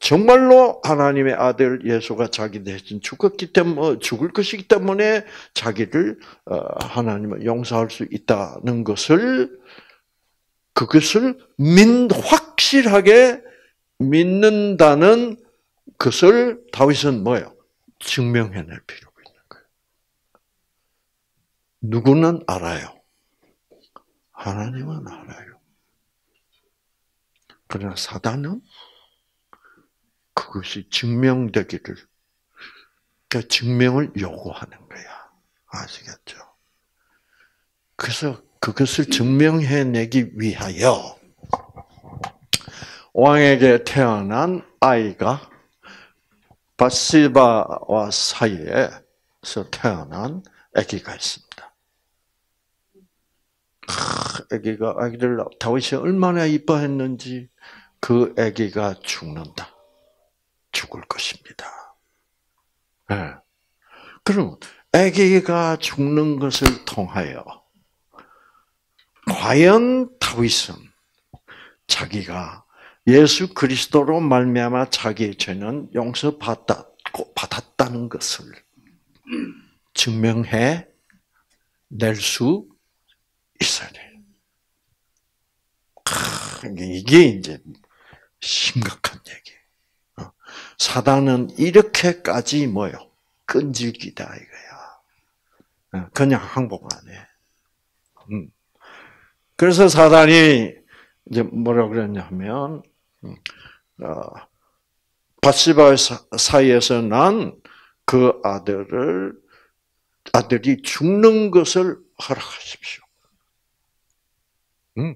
정말로 하나님의 아들 예수가 자기 대신 죽었기 때문에 죽을 것이기 때문에 자기를 어, 하나님을 용서할 수 있다는 것을 그것을 민 확실하게 믿는다는 것을 다윗은 뭐예요? 증명해낼 거예요. 누구는 알아요. 하나님은 알아요. 그러나 사단은 그것이 증명되기를, 그 증명을 요구하는 거야. 아시겠죠? 그래서 그것을 증명해내기 위하여 왕에게 태어난 아이가 바시바와 사이에서 태어난 아기가 있습니다. 아기가 아기를 다윗이 얼마나 이뻐했는지 그 아기가 죽는다. 죽을 것입니다. 네. 그럼 아기가 죽는 것을 통하여 과연 다윗은 자기가 예수 그리스도로 말미암아 자기의 죄는 용서받았고 받았다는 것을 증명해 낼 수 있어야 돼. 이게 이제 심각한 얘기. 어. 사단은 이렇게까지 뭐요? 끈질기다 이거야. 어, 그냥 항복 안 해. 음. 그래서 사단이 이제 뭐라 그랬냐면 음, 어, 바시바 사이에서 난 그 아들을 아들이 죽는 것을 허락하십시오. 음.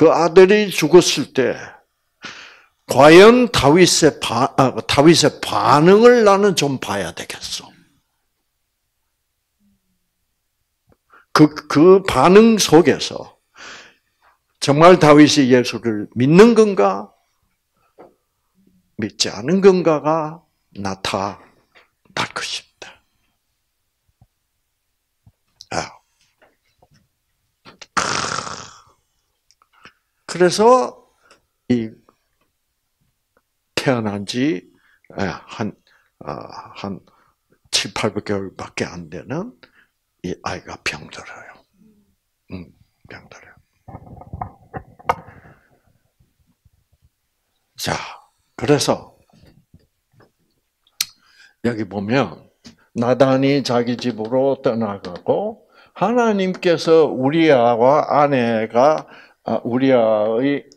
그 아들이 죽었을 때 과연 다윗의 바, 아, 다윗의 반응을 나는 좀 봐야 되겠어. 그, 그 반응 속에서 정말 다윗이 예수를 믿는 건가? 믿지 않은 건가가 나타날 것입니다. 아. 그래서 이 태어난 지한 아, 한 7, 8개월밖에 안 되는 이 아이가 병들어요. 음, 병들어요. 자, 그래서 여기 보면 나단이 자기 집으로 떠나가고 하나님께서 우리아와 아내가 아, 우리아의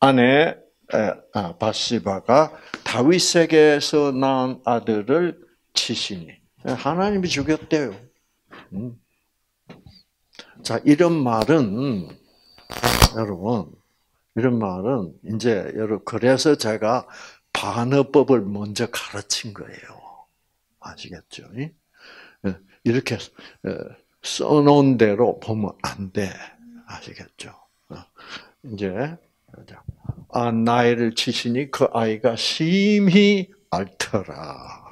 아내 아, 바시바가 다윗에게서 낳은 아들을 치시니 하나님이 죽였대요. 음. 자 이런 말은 여러분 이런 말은 이제 여러분 그래서 제가 반어법을 먼저 가르친 거예요. 아시겠죠? 예, 이렇게 써놓은 대로 보면 안 돼. 아시겠죠? 어, 이제 아 나이를 치시니 그 아이가 심히 앓더라.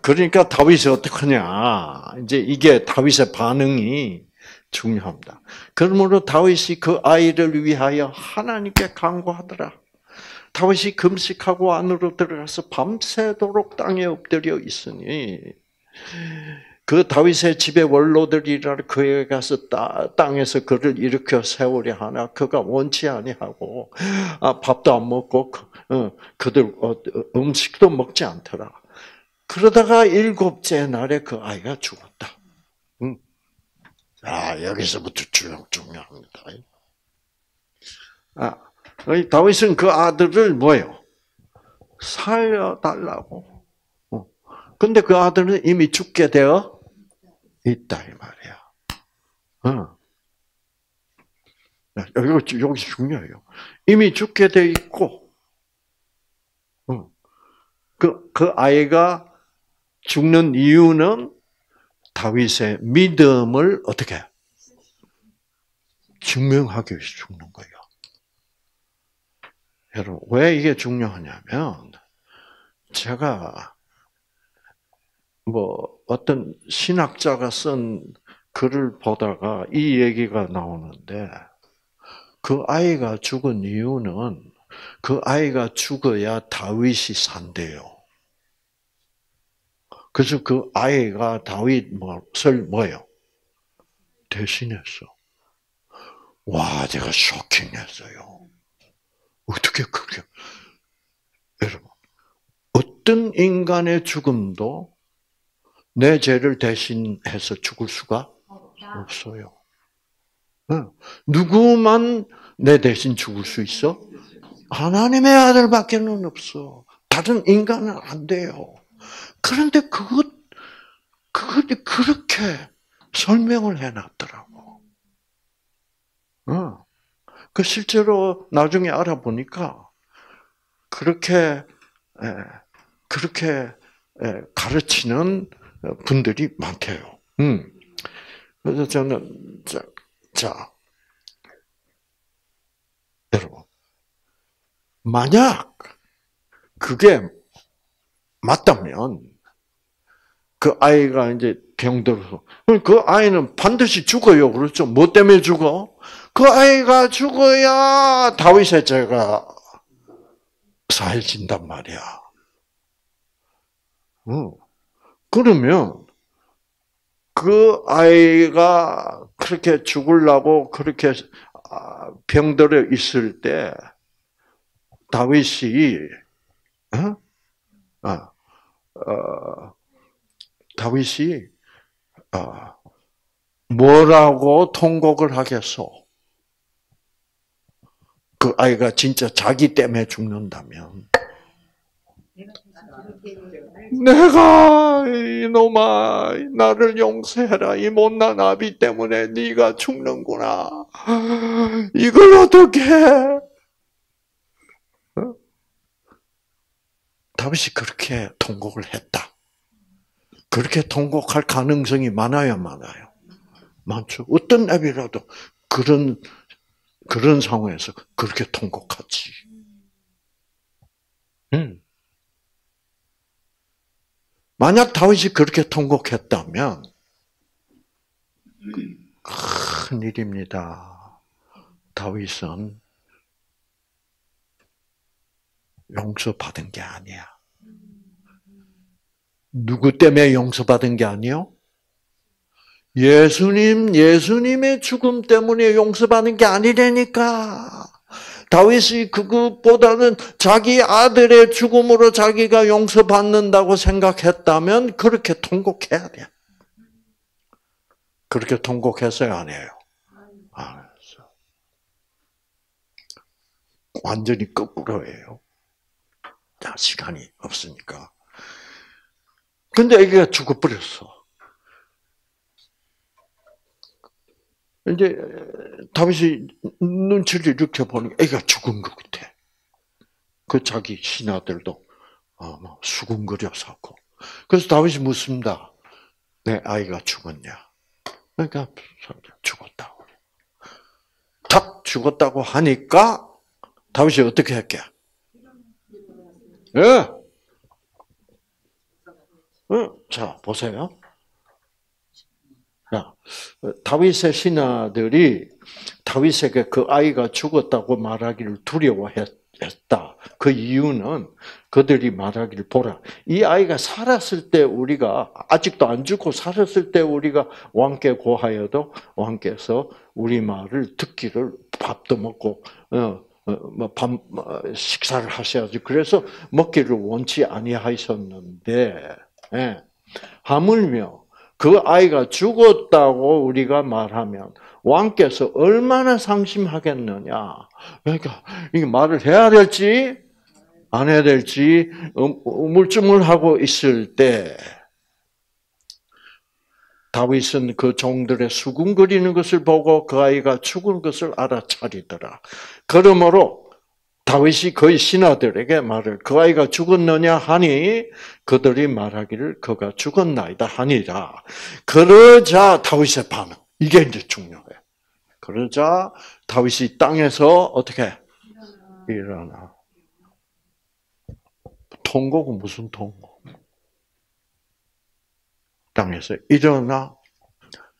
그러니까 다윗이 어떡하냐? 이제 이게 다윗의 반응이 중요합니다. 그러므로 다윗이 그 아이를 위하여 하나님께 간구하더라. 다윗이 금식하고 안으로 들어가서 밤새도록 땅에 엎드려 있으니 그 다윗의 집의 원로들이라 그에 가서 땅에서 그를 일으켜 세우려 하나 그가 원치 아니하고 아, 밥도 안 먹고 어, 그들 어, 음식도 먹지 않더라. 그러다가 일곱째 날에 그 아이가 죽었다. 응. 아, 여기서부터 중요합니다. 아, 다윗은 그 아들을 뭐요? 살려달라고. 어. 근데 그 아들은 이미 죽게 되어 있다, 이 말이야. 어. 여기, 여기 중요해요. 이미 죽게 돼 있고, 어. 그, 그 아이가 죽는 이유는 다윗의 믿음을 어떻게 증명하기 위해서 죽는 거예요. 여러분, 왜 이게 중요하냐면, 제가, 뭐, 어떤 신학자가 쓴 글을 보다가 이 얘기가 나오는데, 그 아이가 죽은 이유는 그 아이가 죽어야 다윗이 산대요. 그래서 그 아이가 다윗 을 뭐요? 대신했어. 와, 제가 쇼킹했어요. 어떻게 그렇게 여러분 어떤 인간의 죽음도 내 죄를 대신해서 죽을 수가 없어요. 누구만 내 대신 죽을 수 있어? 하나님의 아들밖에는 없어. 다른 인간은 안 돼요. 그런데 그것, 그것 그렇게 설명을 해놨더라고. 어. 그 실제로 나중에 알아보니까 그렇게 그렇게 가르치는 분들이 많대요. 음. 그래서 저는 자, 자 여러분 만약 그게 맞다면 그 아이가 이제 병들어서 그 아이는 반드시 죽어요. 그렇죠? 뭐 때문에 죽어? 그 아이가 죽어야 다윗의 죄가 사해진단 말이야. 어. 그러면 그 아이가 그렇게 죽으려고 그렇게 아, 병들어 있을 때 다윗이 어? 아, 어, 다윗이 어, 뭐라고 통곡을 하겠소? 그 아이가 진짜 자기 때문에 죽는다면 내가 이놈아 나를 용서해라 이 못난 아비 때문에 네가 죽는구나 이걸 어떻게 어? 다윗이 그렇게 통곡을 했다. 그렇게 통곡할 가능성이 많아요, 많아요. 많죠. 어떤 애비라도 그런 그런 상황에서 그렇게 통곡하지. 음. 만약 다윗이 그렇게 통곡했다면 큰 일입니다. 다윗은 용서받은 게 아니야. 누구 때문에 용서받은 게 아니요? 예수님, 예수님의 죽음 때문에 용서받는 게 아니라니까. 다윗이 그것보다는 자기 아들의 죽음으로 자기가 용서받는다고 생각했다면 그렇게 통곡해야 돼. 그렇게 통곡했어요, 안 해요? 안 했어. 완전히 거꾸로예요. 자, 시간이 없으니까. 근데 애기가 죽어버렸어. 이제 다윗이 눈치를 이렇게 보니 애가 죽은 것 같아. 그 자기 신하들도 아마 수군거려서고. 그래서 다윗이 묻습니다. 내 아이가 죽었냐? 그러니까 죽었다고. 탁 죽었다고 하니까 다윗이 어떻게 했게? 예. 어, 자 보세요. 자, 다윗의 신하들이 다윗에게 그 아이가 죽었다고 말하기를 두려워했다. 그 이유는 그들이 말하기를 보라. 이 아이가 살았을 때 우리가 아직도 안 죽고 살았을 때 우리가 왕께 고하여도 왕께서 우리 말을 듣기를 밥도 먹고 뭐밥 식사를 하셔야지. 그래서 먹기를 원치 아니하셨는데 예. 하물며 그 아이가 죽었다고 우리가 말하면 왕께서 얼마나 상심하겠느냐. 그러니까 이게 말을 해야 될지 안 해야 될지 우물쭈물하고 있을 때 다윗은 그 종들의 수군거리는 것을 보고 그 아이가 죽은 것을 알아차리더라. 그러므로 다윗이 거의 신하들에게 말을 그 아이가 죽었느냐 하니 그들이 말하기를 그가 죽었나이다 하니라. 그러자 다윗의 반응 이게 이제 중요해. 그러자 다윗이 땅에서 어떻게 일어나. 통곡 은 무슨 통곡? 땅에서 일어나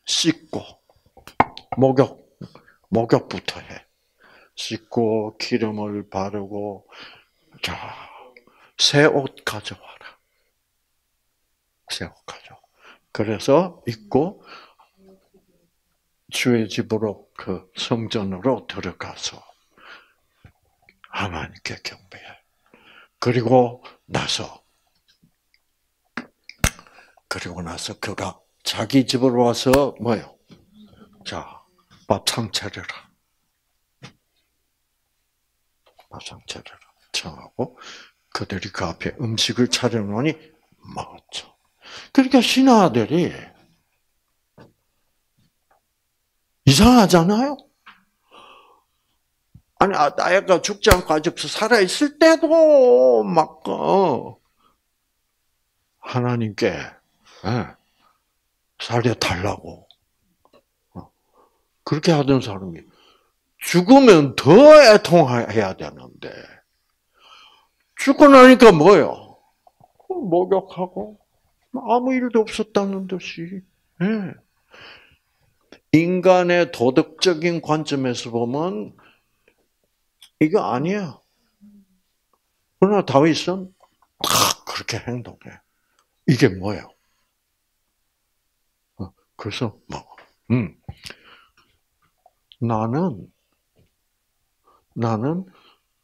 씻고 목욕 목욕부터 해. 씻고 기름을 바르고 자, 새 옷 가져와라. 새 옷 가져. 그래서 입고 주의 집으로 그 성전으로 들어가서 하나님께 경배해. 그리고 나서 그리고 나서 그가 자기 집으로 와서 뭐요? 자, 밥상 차려라. 차려라. 청하고 그들이 그 앞에 음식을 차려놓으니 먹었죠. 그러니까 신하들이 이상하잖아요? 아니, 아이가 죽지 않고 아직 살아있을 때도 막, 어, 하나님께, 예, 살려달라고. 어, 그렇게 하던 사람이 죽으면 더 애통해야 되는데, 죽고 나니까 뭐요? 목욕하고, 아무 일도 없었다는 듯이, 예. 인간의 도덕적인 관점에서 보면 이거 아니야. 그러나 다윗은 다 그렇게 행동해. 이게 뭐예요? 어, 그래서 뭐, 음, 나는 나는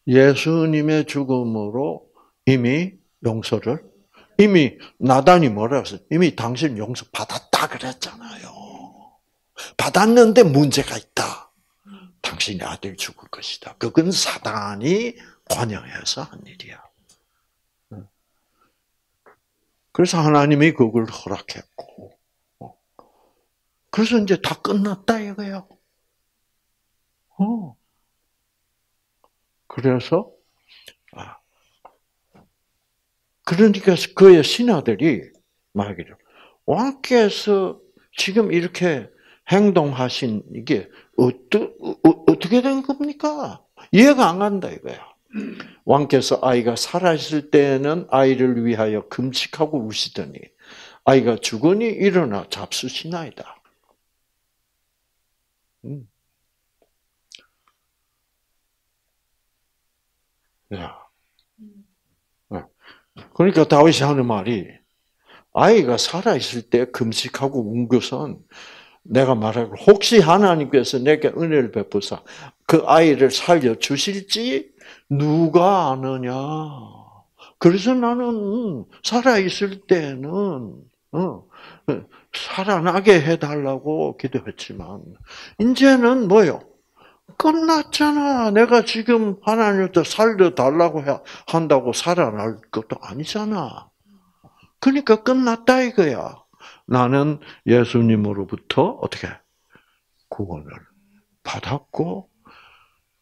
예수님의 죽음으로 이미 용서를 이미 나단이 뭐라 그랬어요? 이미 당신 용서 받았다 그랬잖아요. 받았는데 문제가 있다. 당신의 아들 죽을 것이다. 그건 사단이 관여해서 한 일이야. 그래서 하나님이 그걸 허락했고, 그래서 이제 다 끝났다 이거예요. 어. 그래서 그러니까 그의 신하들이 말하기를 왕께서 지금 이렇게 행동하신 이게 어떠, 어, 어떻게 된 겁니까? 이해가 안 간다 이거야. 왕께서 아이가 살아있을 때에는 아이를 위하여 금식하고 우시더니 아이가 죽으니 일어나 잡수시나이다. 음. 야. 어. 그러니까 다윗이 하는 말이 아이가 살아 있을 때 금식하고 운 것은 내가 말하고 혹시 하나님께서 내게 은혜를 베푸사 그 아이를 살려 주실지 누가 아느냐. 그래서 나는 살아 있을 때는 어, 살아나게 해달라고 기도했지만 이제는 뭐요? 끝났잖아. 내가 지금 하나님한테 살려달라고 한다고 살아날 것도 아니잖아. 그러니까 끝났다 이거야. 나는 예수님으로부터 어떻게 구원을 받았고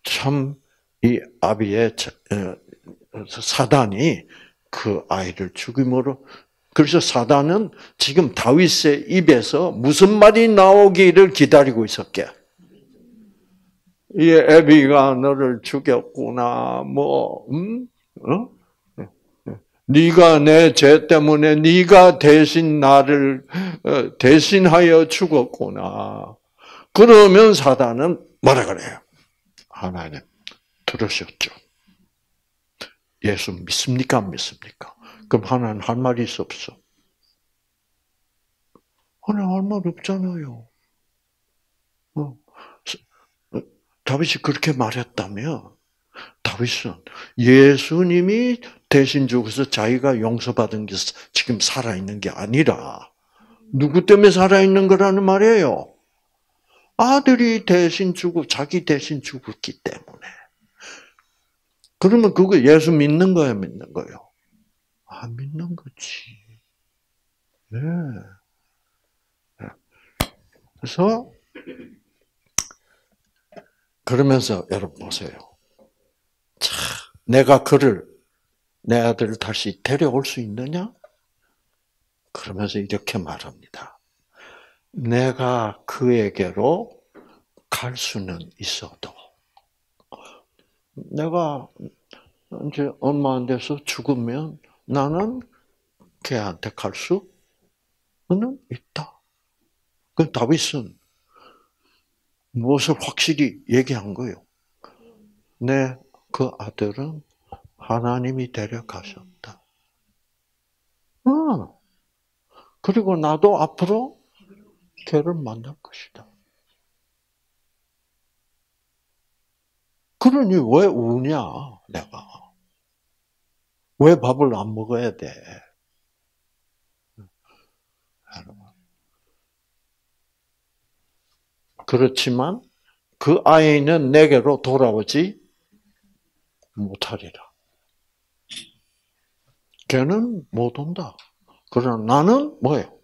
참 이 아비의 어, 사단이 그 아이를 죽임으로 그래서 사단은 지금 다윗의 입에서 무슨 말이 나오기를 기다리고 있었게. 이 애비가 너를 죽였구나. 뭐 음? 어? 네가 내 죄 때문에 네가 대신 나를 어, 대신하여 죽었구나. 그러면 사단은 뭐라 그래요? 하나님 들으셨죠? 예수 믿습니까? 안 믿습니까? 그럼 하나님 할 말이 있어 없어? 하나님 할 말 없잖아요. 어. 어. 다윗이 그렇게 말했다면 다윗은 예수님이 대신 죽어서 자기가 용서받은 게 지금 살아있는 게 아니라 누구 때문에 살아있는 거라는 말이에요. 아들이 대신 죽고 자기 대신 죽었기 때문에. 그러면 그거 예수 믿는 거야, 믿는 거요? 안 믿는 거지. 네. 그래서 그러면서 여러분 보세요. 자, 내가 그를 내 아들을 다시 데려올 수 있느냐? 그러면서 이렇게 말합니다. 내가 그에게로 갈 수는 있어도 내가 이제 얼마 안 돼서 죽으면 나는 걔한테 갈 수는 있다. 그 다윗은 무엇을 확실히 얘기한 거예요. 내 그 아들은 하나님이 데려가셨다. 어. 그리고 나도 앞으로 걔를 만날 것이다. 그러니 왜 우냐, 내가. 왜 밥을 안 먹어야 돼? 그렇지만 그 아이는 내게로 돌아오지 못하리라. 걔는 못 온다. 그러나 나는 뭐예요?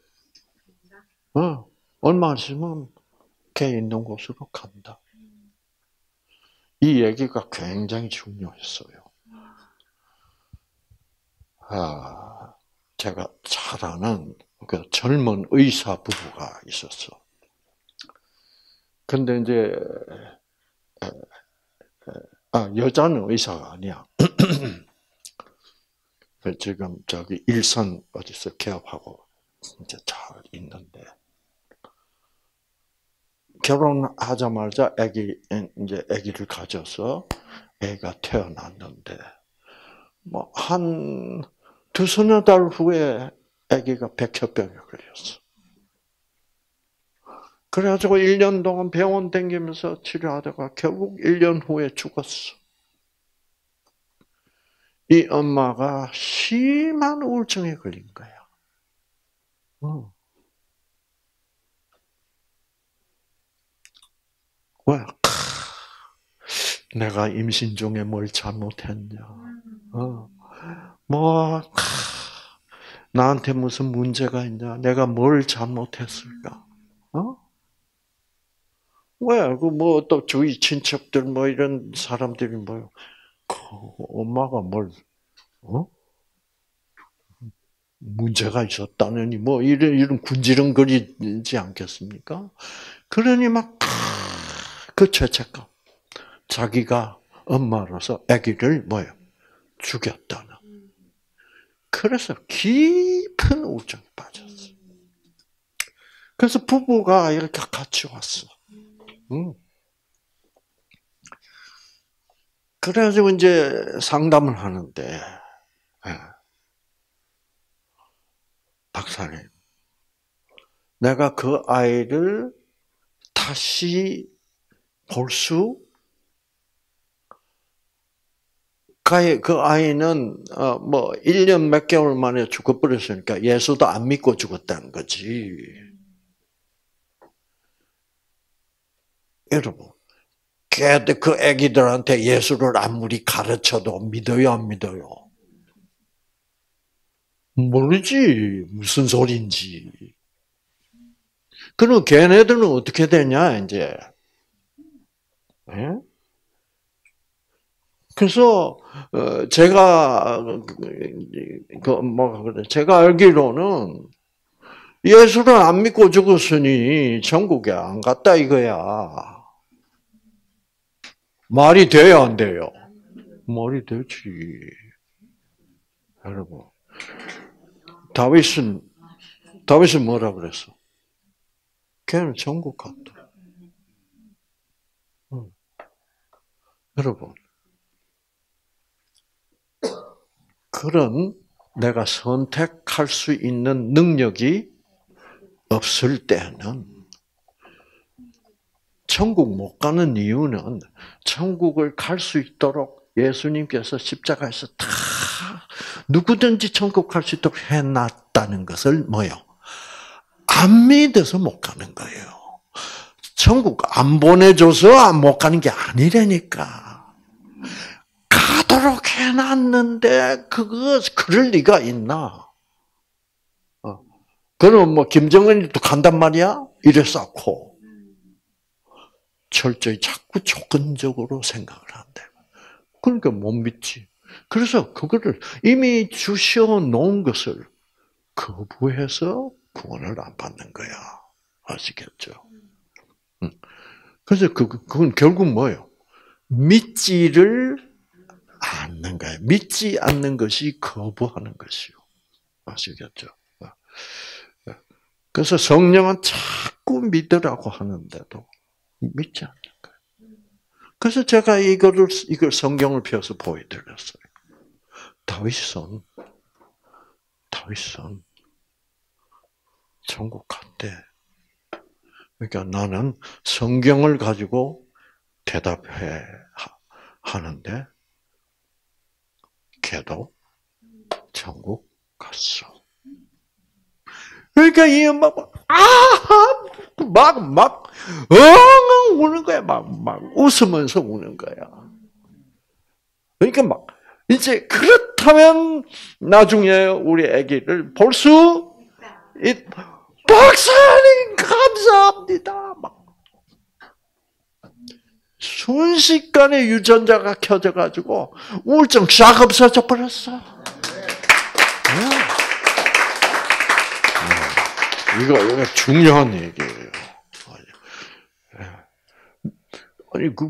어, 얼마 있으면 걔 있는 곳으로 간다. 이 얘기가 굉장히 중요했어요. 아, 제가 잘 아는 그 젊은 의사 부부가 있었어. 근데 이제 아 여자는 의사가 아니야. *clears throat* 그 지금 저기 일선 어디서 개업하고 이제 잘 있는데 결혼하자마자 아기 이제 아기를 가져서 애가 태어났는데 뭐 한 두서너 달 후에 아기가 백혈병에 걸렸어. 그래가지고 1년 동안 병원 다니면서 치료하다가 결국 1년 후에 죽었어. 이 엄마가 심한 우울증에 걸린 거야. 어. 왜? 내가 임신 중에 뭘 잘못했냐? 어. 뭐 나한테 무슨 문제가 있냐? 내가 뭘 잘못했을까? 어? 왜? 그 뭐 또 주위 친척들 뭐 이런 사람들이 뭐그 엄마가 뭘 어? 문제가 있었다느니 뭐 이런 이런 군지렁거리지 않겠습니까? 그러니 막 그 죄책감, 자기가 엄마로서 아기를 뭐요 죽였다는. 그래서 깊은 우정에 빠졌어. 그래서 부부가 이렇게 같이 왔어. 응. 그래가지고 이제 상담을 하는데, 예. 박사님, 내가 그 아이를 다시 볼 수, 그, 그 아이는, 어, 뭐, 1년 몇 개월 만에 죽어버렸으니까 예수도 안 믿고 죽었다는 거지. 여러분, 걔들 그 애기들한테 예수를 아무리 가르쳐도 믿어요, 안 믿어요? 모르지. 무슨 소린지. 그럼 걔네들은 어떻게 되냐, 이제. 예? 그래서, 어, 제가, 그, 뭐, 그래. 제가 알기로는 예수를 안 믿고 죽었으니 천국에 안 갔다 이거야. 말이 돼요, 안 돼요? 말이 되지. 여러분. 다윗은, 다윗은 뭐라 그랬어? 걔는 천국 갔다. 응. 여러분. 그런 내가 선택할 수 있는 능력이 없을 때는 천국 못 가는 이유는 천국을 갈 수 있도록 예수님께서 십자가에서 다 누구든지 천국 갈 수 있도록 해놨다는 것을 뭐요? 안 믿어서 못 가는 거예요. 천국 안 보내줘서 못 가는 게 아니라니까. 가도록 해놨는데 그거 그럴 리가 있나? 어. 그럼 뭐 김정은이 또 간단 말이야? 이래 쌓고 철저히 자꾸 조건적으로 생각을 한대. 그러니까 못 믿지. 그래서 그거를 이미 주셔 놓은 것을 거부해서 구원을 안 받는 거야. 아시겠죠? 응. 그래서 그, 그건 결국 뭐예요? 믿지를 않는 거예요. 믿지 않는 것이 거부하는 것이요. 아시겠죠? 그래서 성령은 자꾸 믿으라고 하는데도 믿지 않는 거예요. 그래서 제가 이거를, 이걸 성경을 펴서 보여드렸어요. 다윗은, 다윗은 천국 갔대. 그러니까 나는 성경을 가지고 대답해 하는데, 걔도 천국 갔어. 그러니까 이 엄마가 아막 막 엉엉 우는 거야. 막 막 웃으면서 우는 거야. 그러니까 막 이제 그렇다면 나중에 우리 아기를 볼 수 있. 박사님 감사합니다. 막 순식간에 유전자가 켜져 가지고 우울증 싹 없어져 버렸어. 이거, 중요한 얘기예요. 아니, 그,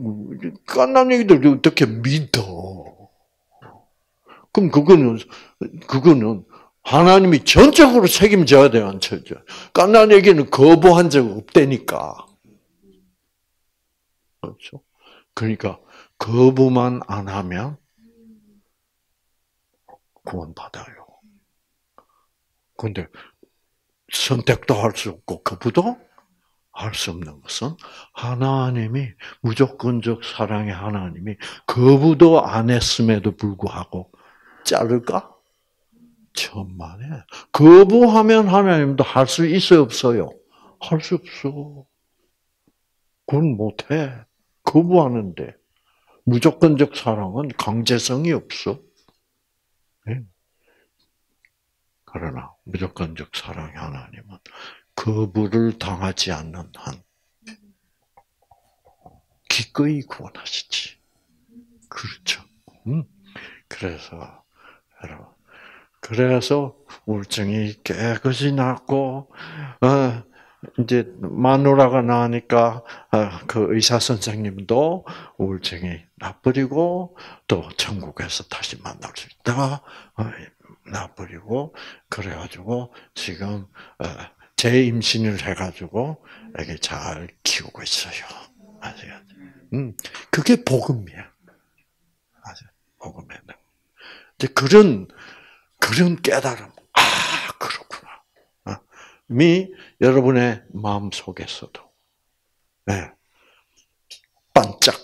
깐난 얘기들 어떻게 믿어? 그럼 그거는, 그거는 하나님이 전적으로 책임져야 돼요, 안 쳐져? 깐난 얘기는 거부한 적 없다니까. 그렇죠? 그러니까, 거부만 안 하면 구원받아요. 근데 선택도 할 수 없고 거부도 할 수 없는 것은 하나님이 무조건적 사랑의 하나님이 거부도 안 했음에도 불구하고 자를까? 천만에 거부하면 하나님도 할 수 있어 없어요? 할 수 없어. 그건 못해. 거부하는데 무조건적 사랑은 강제성이 없어. 그러나 무조건적 사랑의 하나님은 거부를 당하지 않는 한 기꺼이 구원하시지. 그렇죠. 음. 그래서 여러분 그래서 우울증이 깨끗이 낫고 어, 이제 마누라가 나니까 어, 그 의사 선생님도 우울증이 나버리고 또 천국에서 다시 만날 수 있다 어, 나버리고 그래가지고 지금 어, 재임신을 해가지고 애기 잘 키우고 있어요. 아시겠죠? 음, 그게 복음이야. 아시 복음에는 이제 그런 그런 깨달음. 아. 아, 미 여러분의 마음 속에서도 네, 반짝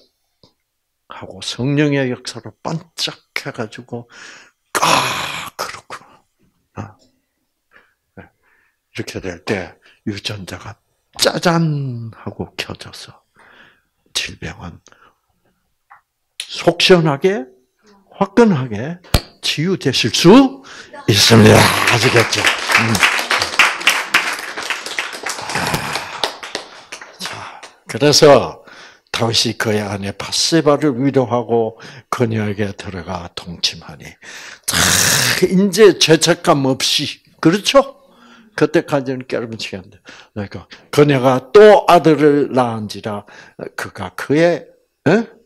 하고 성령의 역사로 반짝해가지고 아 그렇구나. 아, 네, 이렇게 될 때 유전자가 짜잔 하고 켜져서 질병은 속 시원하게 화끈하게 치유되실 수 있습니다. 아시겠죠? 음. 자, 그래서 다윗이 그의 아내 바세바를 위로하고 그녀에게 들어가 동침하니 자, 이제 죄책감 없이 그렇죠? 그때까지는 깨르면치겠는데 그러니까 그녀가 또 아들을 낳은지라 그가 그의 에?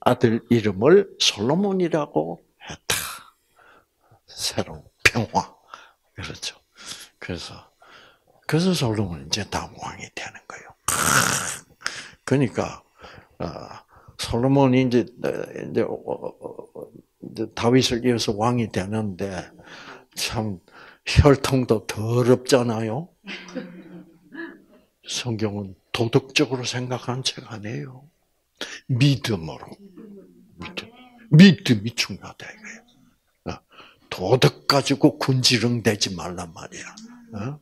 아들 이름을 솔로몬이라고 했다. 새로운 평화. 그렇죠. 그래서, 그래서 솔로몬이 이제 다음 왕이 되는 거예요. 그러니까, 어, 솔로몬이 이제, 이제, 이제 다윗을 이어서 왕이 되는데, 참, 혈통도 더럽잖아요. 성경은 도덕적으로 생각하는 책 아니에요. 믿음으로. 믿음. 믿음이 중요하다 이거예요. 도덕 가지고 군지렁 되지 말란 말이야.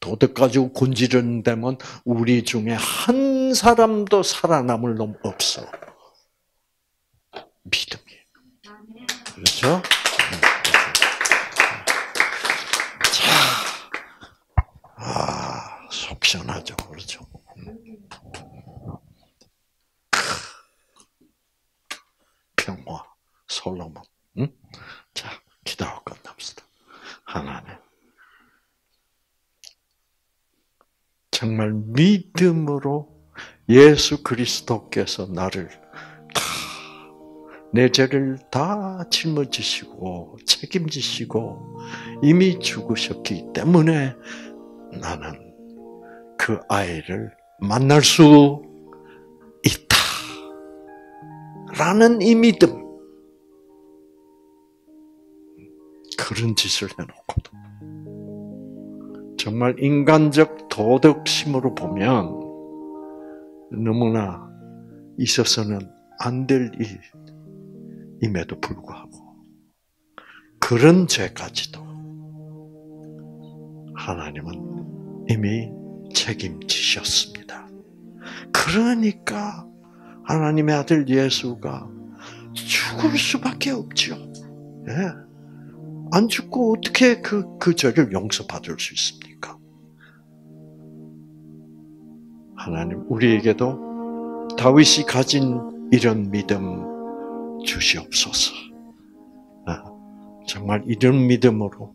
도덕 가지고 군지렁 되면 우리 중에 한 사람도 살아남을 놈 없어. 믿음이. 그렇죠? 자, 아, 속 시원하죠, 그렇죠? 평화, 솔로몬. 응? 자, 기도하고 끝납시다. 하나님. 정말 믿음으로 예수 그리스도께서 나를 다, 내 죄를 다 짊어지시고 책임지시고 이미 죽으셨기 때문에 나는 그 아이를 만날 수 있다. 라는 이 믿음. 그런 짓을 해놓고도. 정말 인간적 도덕심으로 보면 너무나 있어서는 안 될 일임에도 불구하고 그런 죄까지도 하나님은 이미 책임지셨습니다. 그러니까 하나님의 아들 예수가 죽을 수밖에 없죠. 예. 안 죽고 어떻게 그, 그 죄를 용서받을 수 있습니까? 하나님, 우리에게도 다윗이 가진 이런 믿음 주시옵소서. 아, 정말 이런 믿음으로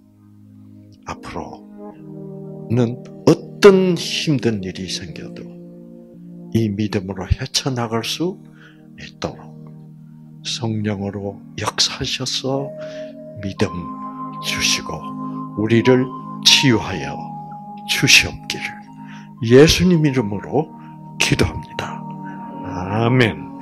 앞으로는 어떤 힘든 일이 생겨도 이 믿음으로 헤쳐나갈 수 있도록 성령으로 역사하셔서 믿음 주시고 우리를 치유하여 주시옵기를 예수님 이름으로 기도합니다. 아멘.